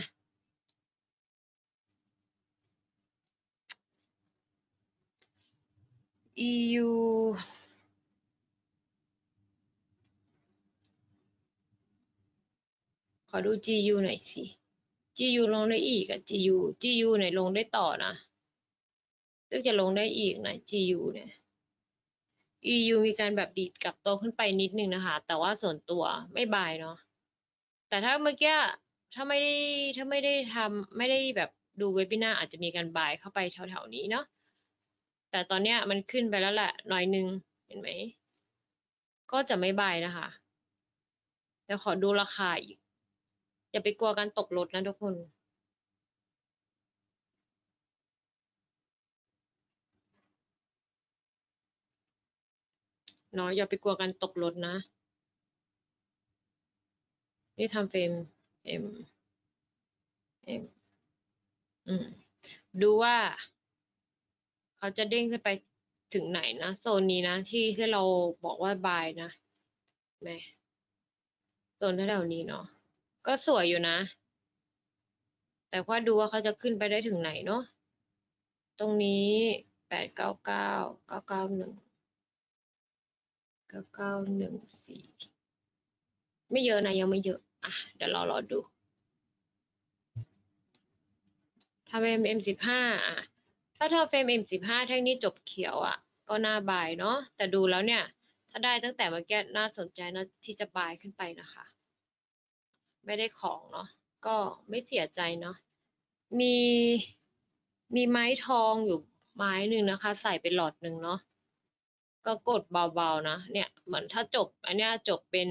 EU ขอดู GU หน่อยสิ GU ลงได้อีกอะ GU GU ไหนลงได้ต่อนะตึกจะลงได้อีกนะ GU เนี่ย EU มีการแบบดีดกลับโตขึ้นไปนิดนึงนะคะ แต่ว่าส่วนตัวไม่บายเนาะ แต่ถ้าเมื่อกี้ถ้าไม่ได้ถ้าไม่ได้ทำไม่ได้แบบดูเว็บ i นาอาจจะมีการบายเข้าไปแถวๆนี้เนาะ แต่ตอนเนี้ยมันขึ้นไปแล้วแหละหน่อยนึงเห็นไหม ก็จะไม่บายนะคะแต่ขอดูราคาอีก อย่าไปกลัวการตกรถนะทุกคนเนาะอย่าไปกลัวการตกรถนะ นี่ทำเฟรม M M อืมดูว่า เขาจะเด้งขึ้นไปถึงไหนนะโซนนี้นะ ที่ที่เราบอกว่าบายนะไหมโซนแถวๆนี้เนาะก็สวยอยู่นะ แต่ว่าดูว่าเขาจะขึ้นไปได้ถึงไหนเนาะตรงนี้แปดเก้าเก้าเก้าเก้าหนึ่งเก้าเก้าหนึ่งสี่ไม่เยอะนะยังไม่เยอะ อะ เดี๋ยวรารอดูทำเฟรม M สิบห้าอะ ถ้าทำเฟรม M สิบห้าแท่งนี้จบเขียวอะ ก็น่าบายเนาะแต่ดูแล้วเนี่ย ถ้าได้ตั้งแต่เมื่อกี้น่าสนใจนะที่จะบายขึ้นไปนะคะ ไม่ได้ของเนาะก็ไม่เสียใจเนาะมีมีไม้ทองอยู่ไม้หนึ่งนะคะ ใส่เป็นหลอดหนึ่งเนาะก็กดเบาๆนะเนี่ยเหมือนถ้าจบ อันนี้จบเป็น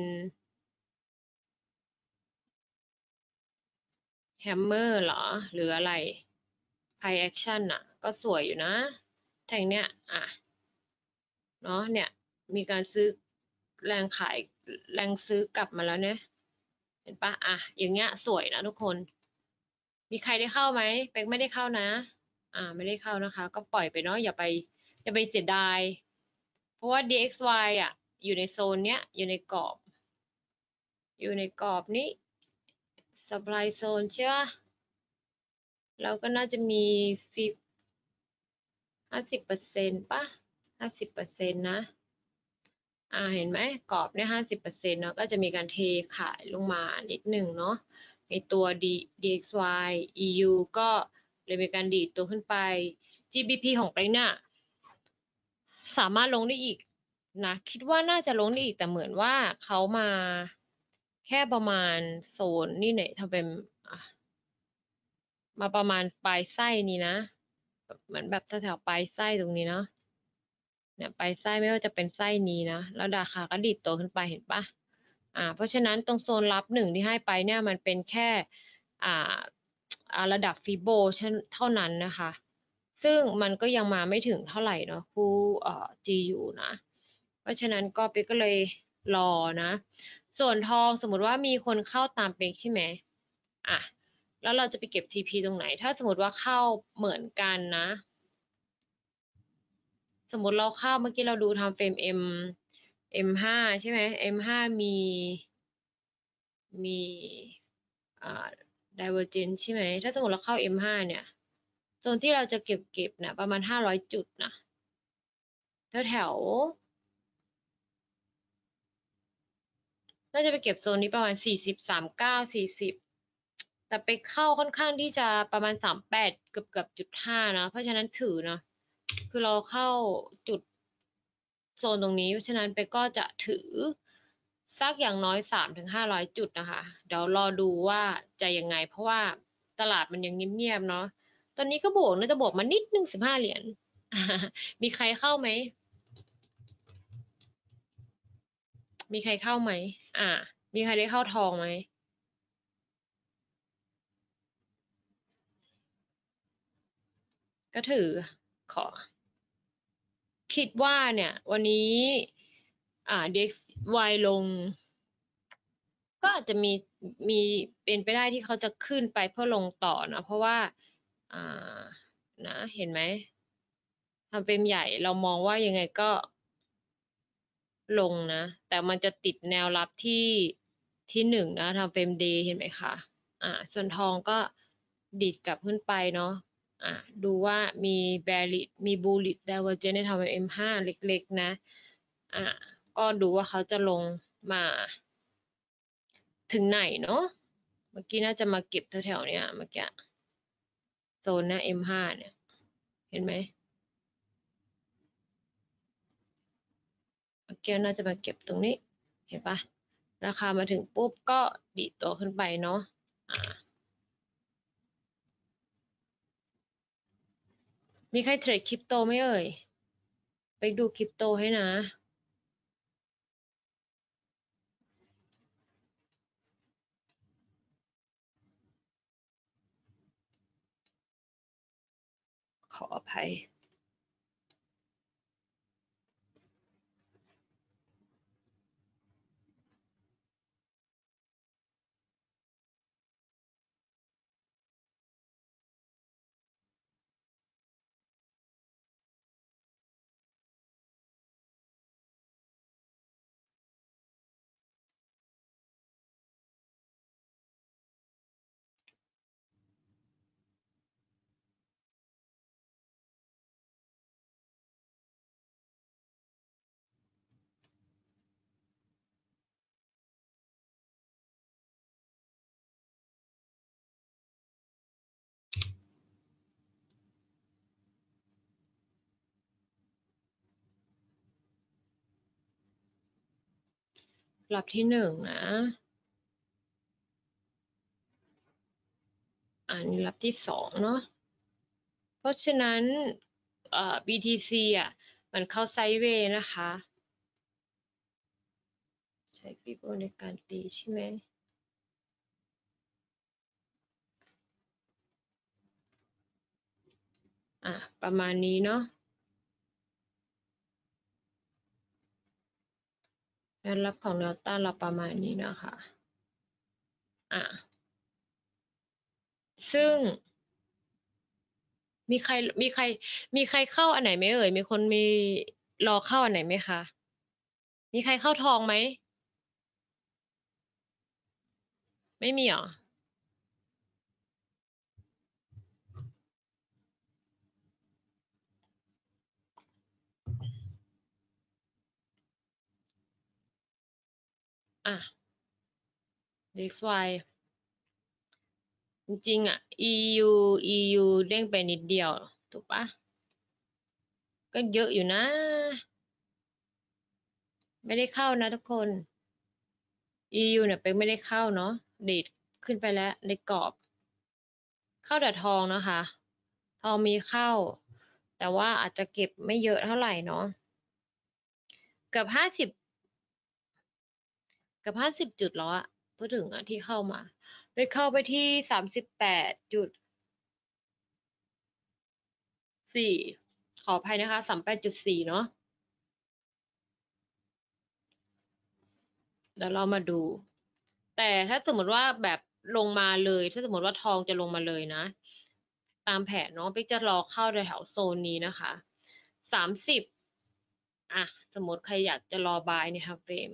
hammer เหรอ หรืออะไร price action อะ ก็สวยอยู่นะ แทงเนี้ย อะ เนาะเนี่ย มีการซื้อแรงขาย แรงซื้อกลับมาแล้วเนี่ย เห็นปะอะ อย่างเงี้ย สวยนะทุกคน มีใครได้เข้าไหมเป็กไม่ได้เข้านะ อ่า ไม่ได้เข้านะคะ ก็ปล่อยไปเนาะ อย่าไป อย่าไปเสียดาย เพราะว่า DXY อะ อยู่ในโซนเนี้ย อยู่ในกรอบ อยู่ในกรอบนี้ supply zone ใช่ปะ เราก็น่าจะมีฟิบห้าสิบเปอร์เซ็นต์ป่ะห้าสิบเปอร์เซ็นต์นะ อ่า เห็นไหมกรอบเนี่ยห้าสิบเปอร์เซ็นต์เนาะก็จะมีการเทขายลงมานิดหนึ่งเนาะ ในตัว DXY EU ก็เลยมีการดีดตัวขึ้นไป GBP ของไปเนี่ยสามารถลงได้อีกนะ คิดว่าน่าจะลงได้อีกแต่เหมือนว่าเขามาแค่ประมาณโซนนี่เนี่ยทำเป็น มาประมาณปลายไส้นี้นะ เหมือนแบบแถวๆปลายไส้ตรงนี้เนาะเนี่ยปลายไส้ไม่ว่าจะเป็นไส้นี้นะ แล้วราคาก็ดีดตัวขึ้นไปเห็นปะอ่า เพราะฉะนั้นตรงโซนรับหนึ่งที่ให้ไปเนี่ยมันเป็นแค่อ่าอ่าระดับฟิโบเท่านั้นนะคะ ซึ่งมันก็ยังมาไม่ถึงเท่าไหร่เนาะคู่เอ่อ GU นะ เพราะฉะนั้นก็เป๊กก็เลยรอนะ ส่วนทองสมมติว่ามีคนเข้าตามเป๊กใช่ไหมอะ แล้วเราจะไปเก็บ TP ตรงไหน ถ้าสมมติว่าเข้าเหมือนกันนะ สมมติเราเข้าเมื่อกี้เราดูทำเฟรม M M5 ใช่ไหม M5 มีมีอ่า divergence ใช่ไหม ถ้าสมมติเราเข้า M5 เนี่ยโซนที่เราจะเก็บเก็บนะประมาณ 500 จุดนะแถวแถวน่าจะไปเก็บโซนนี้ประมาณ 43 9 40 แต่ไปเข้าค่อนข้างที่จะประมาณ38เกือบเกือบจุด5นะ เพราะฉะนั้นถือนะ คือเราเข้าจุดโซนตรงนี้ เพราะฉะนั้นไปก็จะถือสักอย่างน้อยสามถึงห้าร้อยจุดนะคะ เดี๋ยวรอดูว่าจะยังไง เพราะว่าตลาดมันยังเงียบๆเนาะ ตอนนี้ก็บวกน่าจะบวกมานิดนึงสิบห้าเหรียญ มีใครเข้าไหม มีใครเข้าไหม อ่า มีใครได้เข้าทองไหม ก็ถือขอ คิดว่าเนี่ย วันนี้อ่า DXY ลง ก็อาจจะมีมีเป็นไปได้ที่เขาจะขึ้นไปเพื่อลงต่อนะเพราะว่าอ่านะ เห็นไหมทำเป็นใหญ่เรามองว่ายังไงก็ลงนะ แต่มันจะติดแนวรับที่ที่หนึ่งนะทำเฟรมเดย์เห็นไหมคะ อ่า ส่วนทองก็ดิดกลับขึ้นไปเนาะ ดูว่ามีแบริมีบูลิตดาวเจนในทำเอ็มห้าเล็กๆ นะอ่าก็ดูว่าเขาจะลงมาถึงไหนเนาะ เมื่อกี้น่าจะมาเก็บแถวๆเนี้ยเมื่อกี้โซนนะ M5 เนี่ย เห็นไหมเมื่อกี้น่าจะมาเก็บตรงนี้ เห็นปะราคามาถึงปุ๊บก็ดีดตัวขึ้นไปเนาะ อ่า มีใครเทรดคริปโตไหมเอ่ย ไปดูคริปโตให้นะ ขออภัย รอบที่หนึ่งนะ อันนี้รับที่สองเนาะ เพราะฉะนั้นเอ่อ BTC อะ มันเข้าไซด์เวย์นะคะ ใช้ฟิโบในการตีใช่ไหมอะ ประมาณนี้เนาะ แนวรับของแนวต้านเราประมาณนี้นะคะ อะ ซึ่ง มีใคร มีใคร มีใครเข้าอันไหนไหมเอ่ย มีคนมีรอเข้าอันไหนไหมคะ มีใครเข้าทองไหม ไม่มีหรอ อะ DXY จริงๆอะ EU EU เด้งไปนิดเดียว ถูกปะก็เยอะอยู่นะ ไม่ได้เข้านะทุกคน EU เนี่ยเป็นไม่ได้เข้าเนาะดีดขึ้นไปแล้วในกรอบ เข้าแต่ทองนะคะ ทองมีเข้า แต่ว่าอาจจะเก็บไม่เยอะเท่าไหร่เนาะเกือบห้าสิบ กือบห้าสิบจุดแล้วอะพูดถึงอะที่เข้ามาไปเข้าไปที่สามสิบแปดจุดสี่ขออภัยนะคะสามแปดจุดสี่เนาะเดี๋ยวเรามาดู แต่ถ้าสมมติว่าแบบลงมาเลย ถ้าสมมติว่าทองจะลงมาเลยนะ ตามแผนเนาะปิ๊กจะรอเข้าแถวโซนนี้นะคะสามสิบอะ สมมติใครอยากจะรอบายในทับเฟรม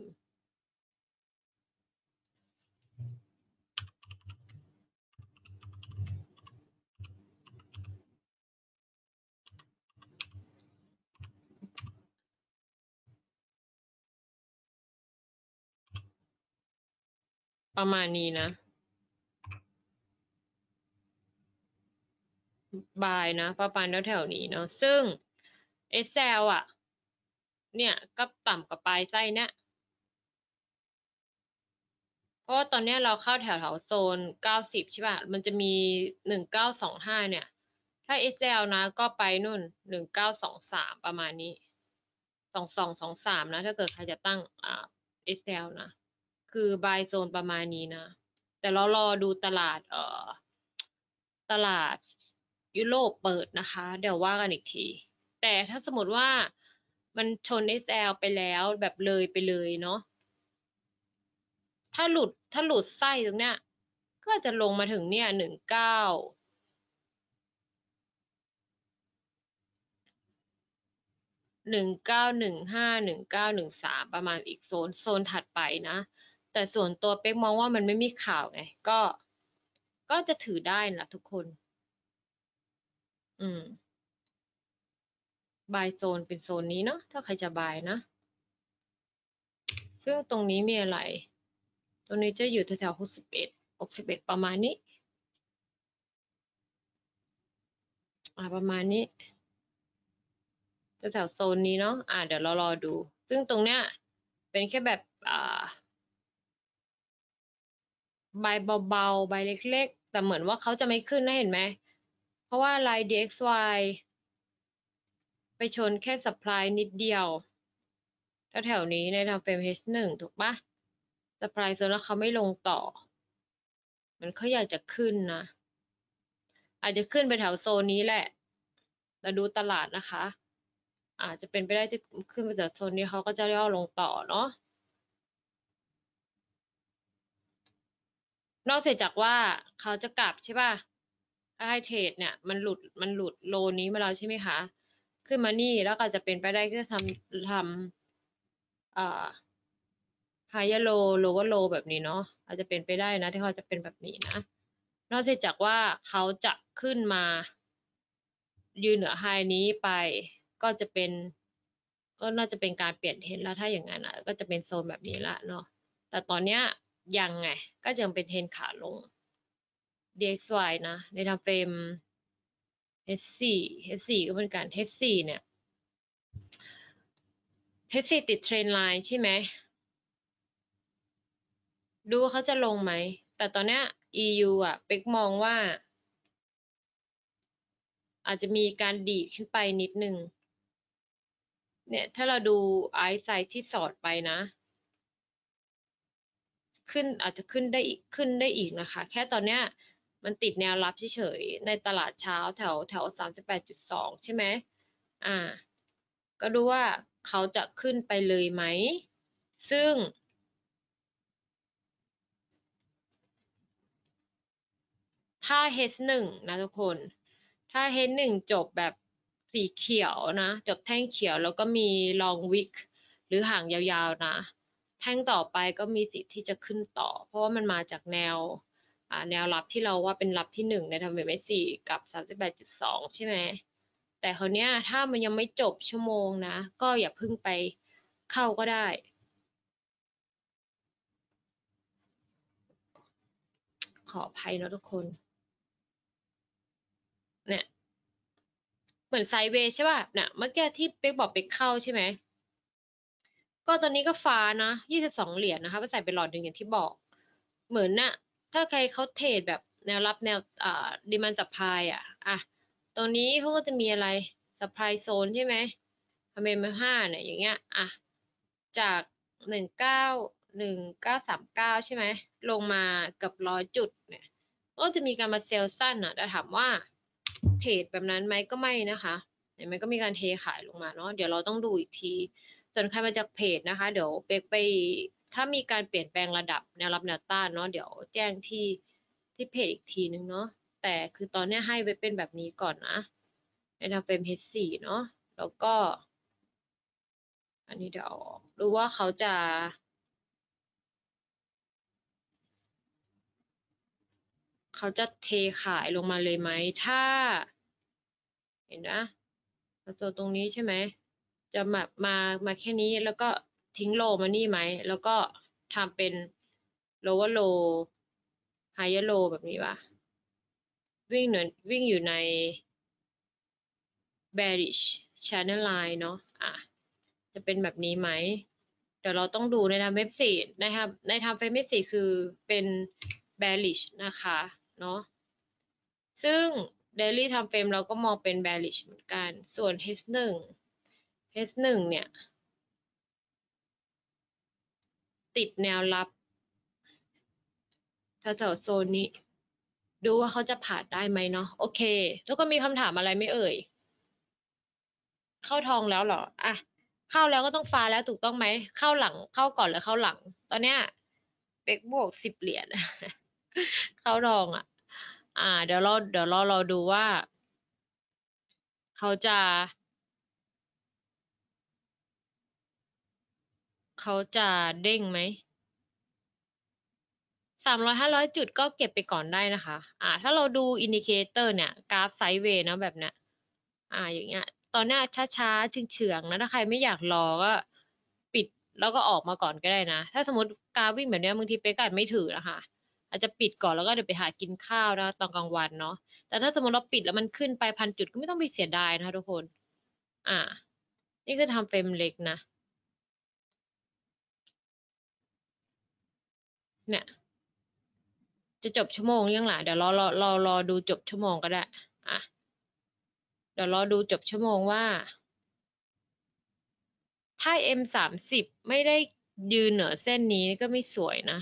ประมาณนี้นะ บายนะ ประมาณแถวๆนี้เนาะ ซึ่ง Excel อะ เนี่ยก็ต่ำกว่าปลายไส้เนี่ยเพราะว่าตอนนี้เราเข้าแถวแถวโซนเก้าสิบใช่ป่ะ มันจะมีหนึ่งเก้าสองห้าเนี่ย ถ้า Excel นะ ก็ไปนู่นหนึ่งเก้าสองสามประมาณนี้สองสองสองสามนะ ถ้าเกิดใครจะตั้งอ่า Excel นะ คือบายโซนประมาณนี้นะ แต่เรารอดูตลาดเอ่อตลาดยุโรปเปิดนะคะ เดี๋ยวว่ากันอีกที แต่ถ้าสมมติว่ามันชน SL ไปแล้วแบบเลยไปเลยเนาะถ้าหลุดถ้าหลุดไส้ตรงเนี้ย ก็จะลงมาถึงเนี่ยหนึ่งเก้าหนึ่งเก้าหนึ่งห้าหนึ่งเก้าหนึ่งสามประมาณอีกโซนโซนถัดไปนะ แต่ส่วนตัวเป๊กมองว่ามันไม่มีข่าวไง ก็ ก็จะถือได้นะทุกคน อืม บายโซนเป็นโซนนี้เนาะ ถ้าใครจะบายนะ ซึ่งตรงนี้มีอะไร ตรงนี้จะอยู่แถวๆหกสิบเอ็ดหกสิบเอ็ดประมาณนี้ อ่า ประมาณนี้แถวโซนนี้เนาะ อ่า เดี๋ยวเรารอดู ซึ่งตรงเนี้ย เป็นแค่แบบ อ่า ใบเบาๆ ใบเล็กๆ แต่เหมือนว่าเขาจะไม่ขึ้นนะเห็นไหม เพราะว่าลน์ DXY ไปชนแค่ supply นิดเดียว ถ้าแถวนี้ในทางเฟรม H1 ถูกปะ supply โซนแล้วเขาไม่ลงต่อ มันเขาอยากจะขึ้นนะ อาจจะขึ้นไปแถวโซนนี้แหละ เราดูตลาดนะคะ อาจจะเป็นไปได้ที่ขึ้นไปแถวโซนนี้เขาก็จะย่อลงต่อเนาะ นอกเสียจากว่าเขาจะกลับใช่ป่ะถ้าให้เทรดเนี่ยมันหลุดมันหลุดโลนี้มาแล้วใช่ไหมคะ ขึ้นมานี่แล้วก็จะเป็นไปได้ก็ทำทำอ่า higher low lower low แบบนี้เนาะอาจจะเป็นไปได้นะที่เขาจะเป็นแบบนี้นะ นอกจากว่าเขาจะขึ้นมา ยืนเหนือ high นี้ไป ก็จะเป็น ก็น่าจะเป็นการเปลี่ยนเทรนแล้วถ้าอย่างนั้นอะก็จะเป็นโซนแบบนี้ละเนาะแต่ตอนเนี้ย ยังไง ก็ยังเป็นเทรนขาลง DXY นะ ใน time frame H4 H4 ก็เหมือนกัน H4 เนี่ย H4 ติด trend line ใช่ไหม ดูเขาจะลงไหม แต่ตอนนี้ EU อะ เป็กมองว่า อาจจะมีการดีดขึ้นไปนิดนึง เนี่ย ถ้าเราดูไอซ์ไซที่สอดไปนะ ขึ้นอาจจะขึ้นได้อีกขึ้นได้อีกนะคะ แค่ตอนเนี้ยมันติดแนวรับเฉยๆในตลาดเช้าแถวแถวสามสิบแปดจุดสองใช่ไหมอ่า ก็ดูว่าเขาจะขึ้นไปเลยไหม ซึ่ง ถ้า H1 นะทุกคน ถ้า H1 จบแบบสีเขียวนะ จบแท่งเขียวแล้วก็มีลองวิกหรือหางยาวๆนะ แท่งต่อไปก็มีสิทธิ์ที่จะขึ้นต่อ เพราะว่ามันมาจากแนวแนวรับที่เราว่าเป็นรับที่หนึ่งในทำเว็บสี่กับสามสิบแปดจุดสองใช่ไหมแต่คราวเนี้ยถ้ามันยังไม่จบชั่วโมงนะ ก็อย่าเพิ่งไปเข้าก็ได้ ขออภัยนะทุกคน เนี่ย เหมือนไซเวใช่ป่ะเนี่ยเมื่อกี้ที่เป๊กบอกเป๊กเข้าใช่ไหม ก็ตอนนี้ก็ฟ้านะยี่สิบสองเหรียญนะคะไปใส่เป็นหลอดหนึ่งอย่างที่บอก เหมือนน่ะถ้าใครเขาเทรดแบบแนวรับแนวอ่าดีมันสัพพายอะอะตรงนี้เขาก็จะมีอะไรสัพพายโซนใช่ไหมเมมห้าเนี่ยอย่างเงี้ยอะจากหนึ่งเก้าหนึ่งเก้าสามเก้าใช่ไหมลงมาเกับร้อยจุดเนี่ยก็จะมีการมาเซลล์สั้นอะแต่ถามว่าเทรดแบบนั้นไหมก็ไม่นะคะเห็นไหมก็มีการเทขายลงมาเนาะเดี๋ยวเราต้องดูอีกที ส่วนใครมาจากเพจนะคะ เดี๋ยวเป๊กไปถ้ามีการเปลี่ยนแปลงระดับแนวรับแนวต้านเนาะเดี๋ยวแจ้งที่ที่เพจอีกทีนึงเนาะแต่คือตอนนี้ให้ไว้เป็นแบบนี้ก่อนนะในทางเฟรม H4 เนาะแล้วก็ อันนี้เดี๋ยวดูว่าเขาจะ เขาจะเทขายลงมาเลยไหม ถ้า เห็นนะตัวตรงนี้ใช่ไหม จะมามามาแค่นี้แล้วก็ทิ้งโลมานี่ไหม แล้วก็ทำเป็น lower low higher low แบบนี้ป่ะ วิ่งเหนือวิ่งอยู่ใน bearish channel line เนาะอะ จะเป็นแบบนี้ไหม เดี๋ยวเราต้องดูในทางเว็บสี่นะครับ ในทางเฟซเว็บสี่คือเป็น bearish นะคะ เนาะ ซึ่ง daily time frame เราก็มองเป็น bearish เหมือนกัน ส่วน H1 H1 เนี่ย ติดแนวรับแถวๆโซนนี้ ดูว่าเขาจะผ่านได้ไหมเนาะโอเค ทุกคนมีคำถามอะไรไม่เอ่ย เข้าทองแล้วเหรออะเข้าแล้วก็ต้องฟ้าแล้วถูกต้องไหม เข้าหลังเข้าก่อนหรือเข้าหลัง ตอนเนี้ยเป็กบวกสิบเหรียญเข้าทองอะ อ่า เดี๋ยวเราเดี๋ยวเราเราดูว่า เขาจะ เขาจะเด้งไหมสามร้อยห้าร้อยจุดก็เก็บไปก่อนได้นะคะ อ่า ถ้าเราดู indicator เนี่ย กราฟ sideway นะแบบเนี้ย อ่า อย่างเงี้ย ตอนนี้ช้าๆเฉื่อยๆนะ ถ้าใครไม่อยากรอก็ปิดแล้วก็ออกมาก่อนก็ได้นะ ถ้าสมมติกราฟวิ่งแบบเนี้ยบางทีเป๊กอาจไม่ถือนะคะ อาจจะปิดก่อนแล้วก็เดี๋ยวไปหากินข้าวนะตอนกลางวันเนาะ แต่ถ้าสมมติเราปิดแล้วมันขึ้นไปพันจุดก็ไม่ต้องไปเสียดายนะคะทุกคน อ่า นี่คือทำเฟรมเล็กนะ เนี่ย จะจบชั่วโมงยังหล่ะเดี๋ยวรอรอรอรอดูจบชั่วโมงก็ได้อะเดี๋ยวรอดูจบชั่วโมงว่า ถ้า M สามสิบไม่ได้ยืนเหนือเส้นนี้ก็ไม่สวยนะ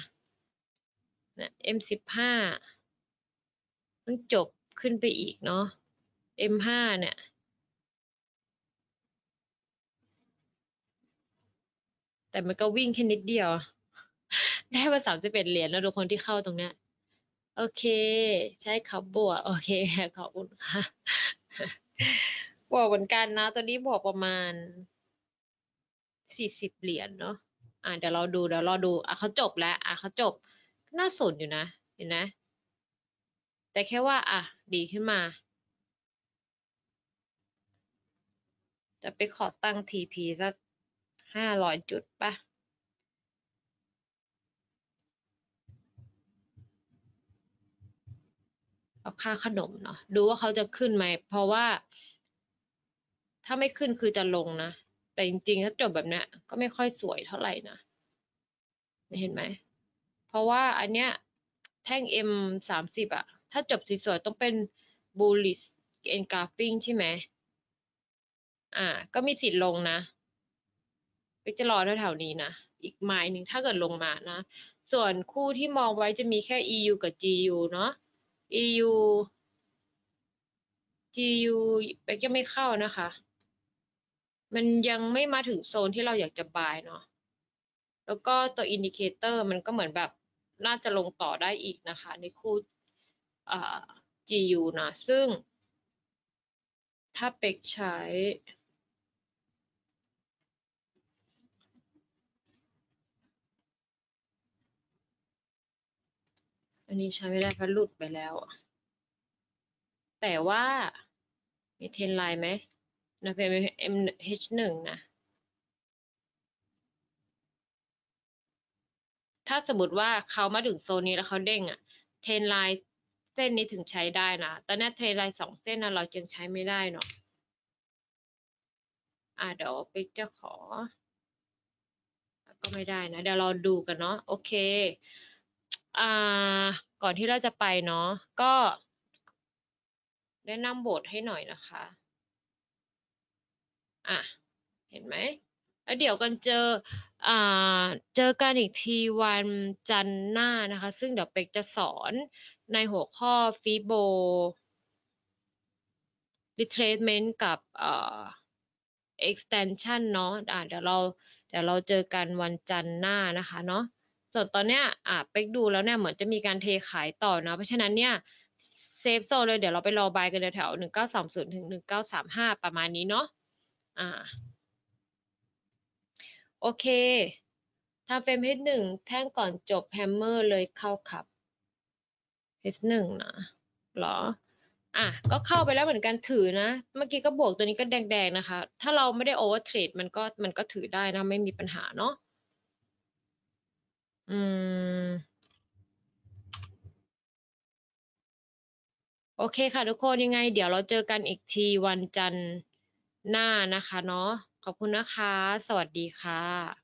นะ M สิบห้าต้องจบขึ้นไปอีกเนาะ M ห้าเนี่ยแต่มันก็วิ่งแค่นิดเดียว ได้มาสามสิบเอ็ดเหรียญแล้วทุกคนที่เข้าตรงเนี้ย โอเค ใช่ครับบวกโอเคขอบคุณค่ะบวกเหมือนกันนะ ตัวนี้บวกประมาณสี่สิบเหรียญเนาะอ่าเดี๋ยวเราดูเดี๋ยวเราดูอะเขาจบแล้ว อะเขาจบน่าสนอยู่นะ เห็นไหมแต่แค่ว่า อะ ดีขึ้นมา จะไปขอตั้ง TP สักห้าร้อยจุดป่ะ เอาค่าขนมเนาะดูว่าเขาจะขึ้นไหมเพราะว่า ถ้าไม่ขึ้นคือจะลงนะ แต่จริงๆ ถ้าจบแบบเนี้ยก็ไม่ค่อยสวยเท่าไหร่นะเห็นไหม เพราะว่าอันเนี้ยแท่ง M สามสิบอะถ้าจบสวยๆต้องเป็น bullish engulfing ใช่ไหมอ่า ก็มีสิทธิ์ลงนะไปจะรอแถวๆนี้นะ อีกไม้หนึ่งถ้าเกิดลงมานะ ส่วนคู่ที่มองไว้จะมีแค่ EU กับ GU เนาะ EU GU เป็กยังไม่เข้านะคะ มันยังไม่มาถึงโซนที่เราอยากจะ buy เนาะ แล้วก็ตัว indicator มันก็เหมือนแบบน่าจะลงต่อได้อีกนะคะ ในคู่ GU นะ ซึ่งถ้าเป็กใช้ อันนี้ใช้ไม่ได้เพราะหลุดไปแล้ว แต่ว่ามีเทนไลน์ไหมนะเป็น MH1 นะ ถ้าสมมติว่าเขามาถึงโซนนี้แล้วเขาเด้งอะเทนไลน์เส้นนี้ถึงใช้ได้นะ ตอนนี้เทนไลน์สองเส้นนะเราจึงใช้ไม่ได้เนาะอ่าเดี๋ยวปิ๊กจะขอ ก็ไม่ได้นะ เดี๋ยวเราดูกันเนาะ โอเค อ่า ก่อนที่เราจะไปเนาะก็ แนะนำโบทให้หน่อยนะคะ อะ เห็นไหมแล้วเดี๋ยวกันเจออ่าเจอกันอีกทีวันจันทร์หน้านะคะ ซึ่งเดี๋ยวเป็กจะสอนในหัวข้อ Fibo retracement กับเอ่อ extension เนาะอะเดี๋ยวเราเดี๋ยวเราเจอกันวันจันทร์หน้านะคะเนาะ ส่วนตอนเนี้ยอะเป็กดูแล้วเนี่ยเหมือนจะมีการเทขายต่อเนาะเพราะฉะนั้นเนี่ย safe zone เลยเดี๋ยวเราไปรอ buy กันแถวหนึ่งเก้าสามศูนย์ถึงหนึ่งเก้าสามห้าประมาณนี้เนาะอ่าโอเค time frame H หนึ่งแท่งก่อนจบ hammer เลยเข้าครับ H หนึ่งนะเหรออะก็เข้าไปแล้วเหมือนกันถือนะ เมื่อกี้ก็บวกตัวนี้ก็แดงๆนะคะ ถ้าเราไม่ได้โอเวอร์เทรดมันก็มันก็ถือได้นะ ไม่มีปัญหาเนาะ อืม โอเคค่ะทุกคนยังไง เดี๋ยวเราเจอกันอีกทีวันจันทร์หน้านะคะเนาะขอบคุณนะคะ สวัสดีค่ะ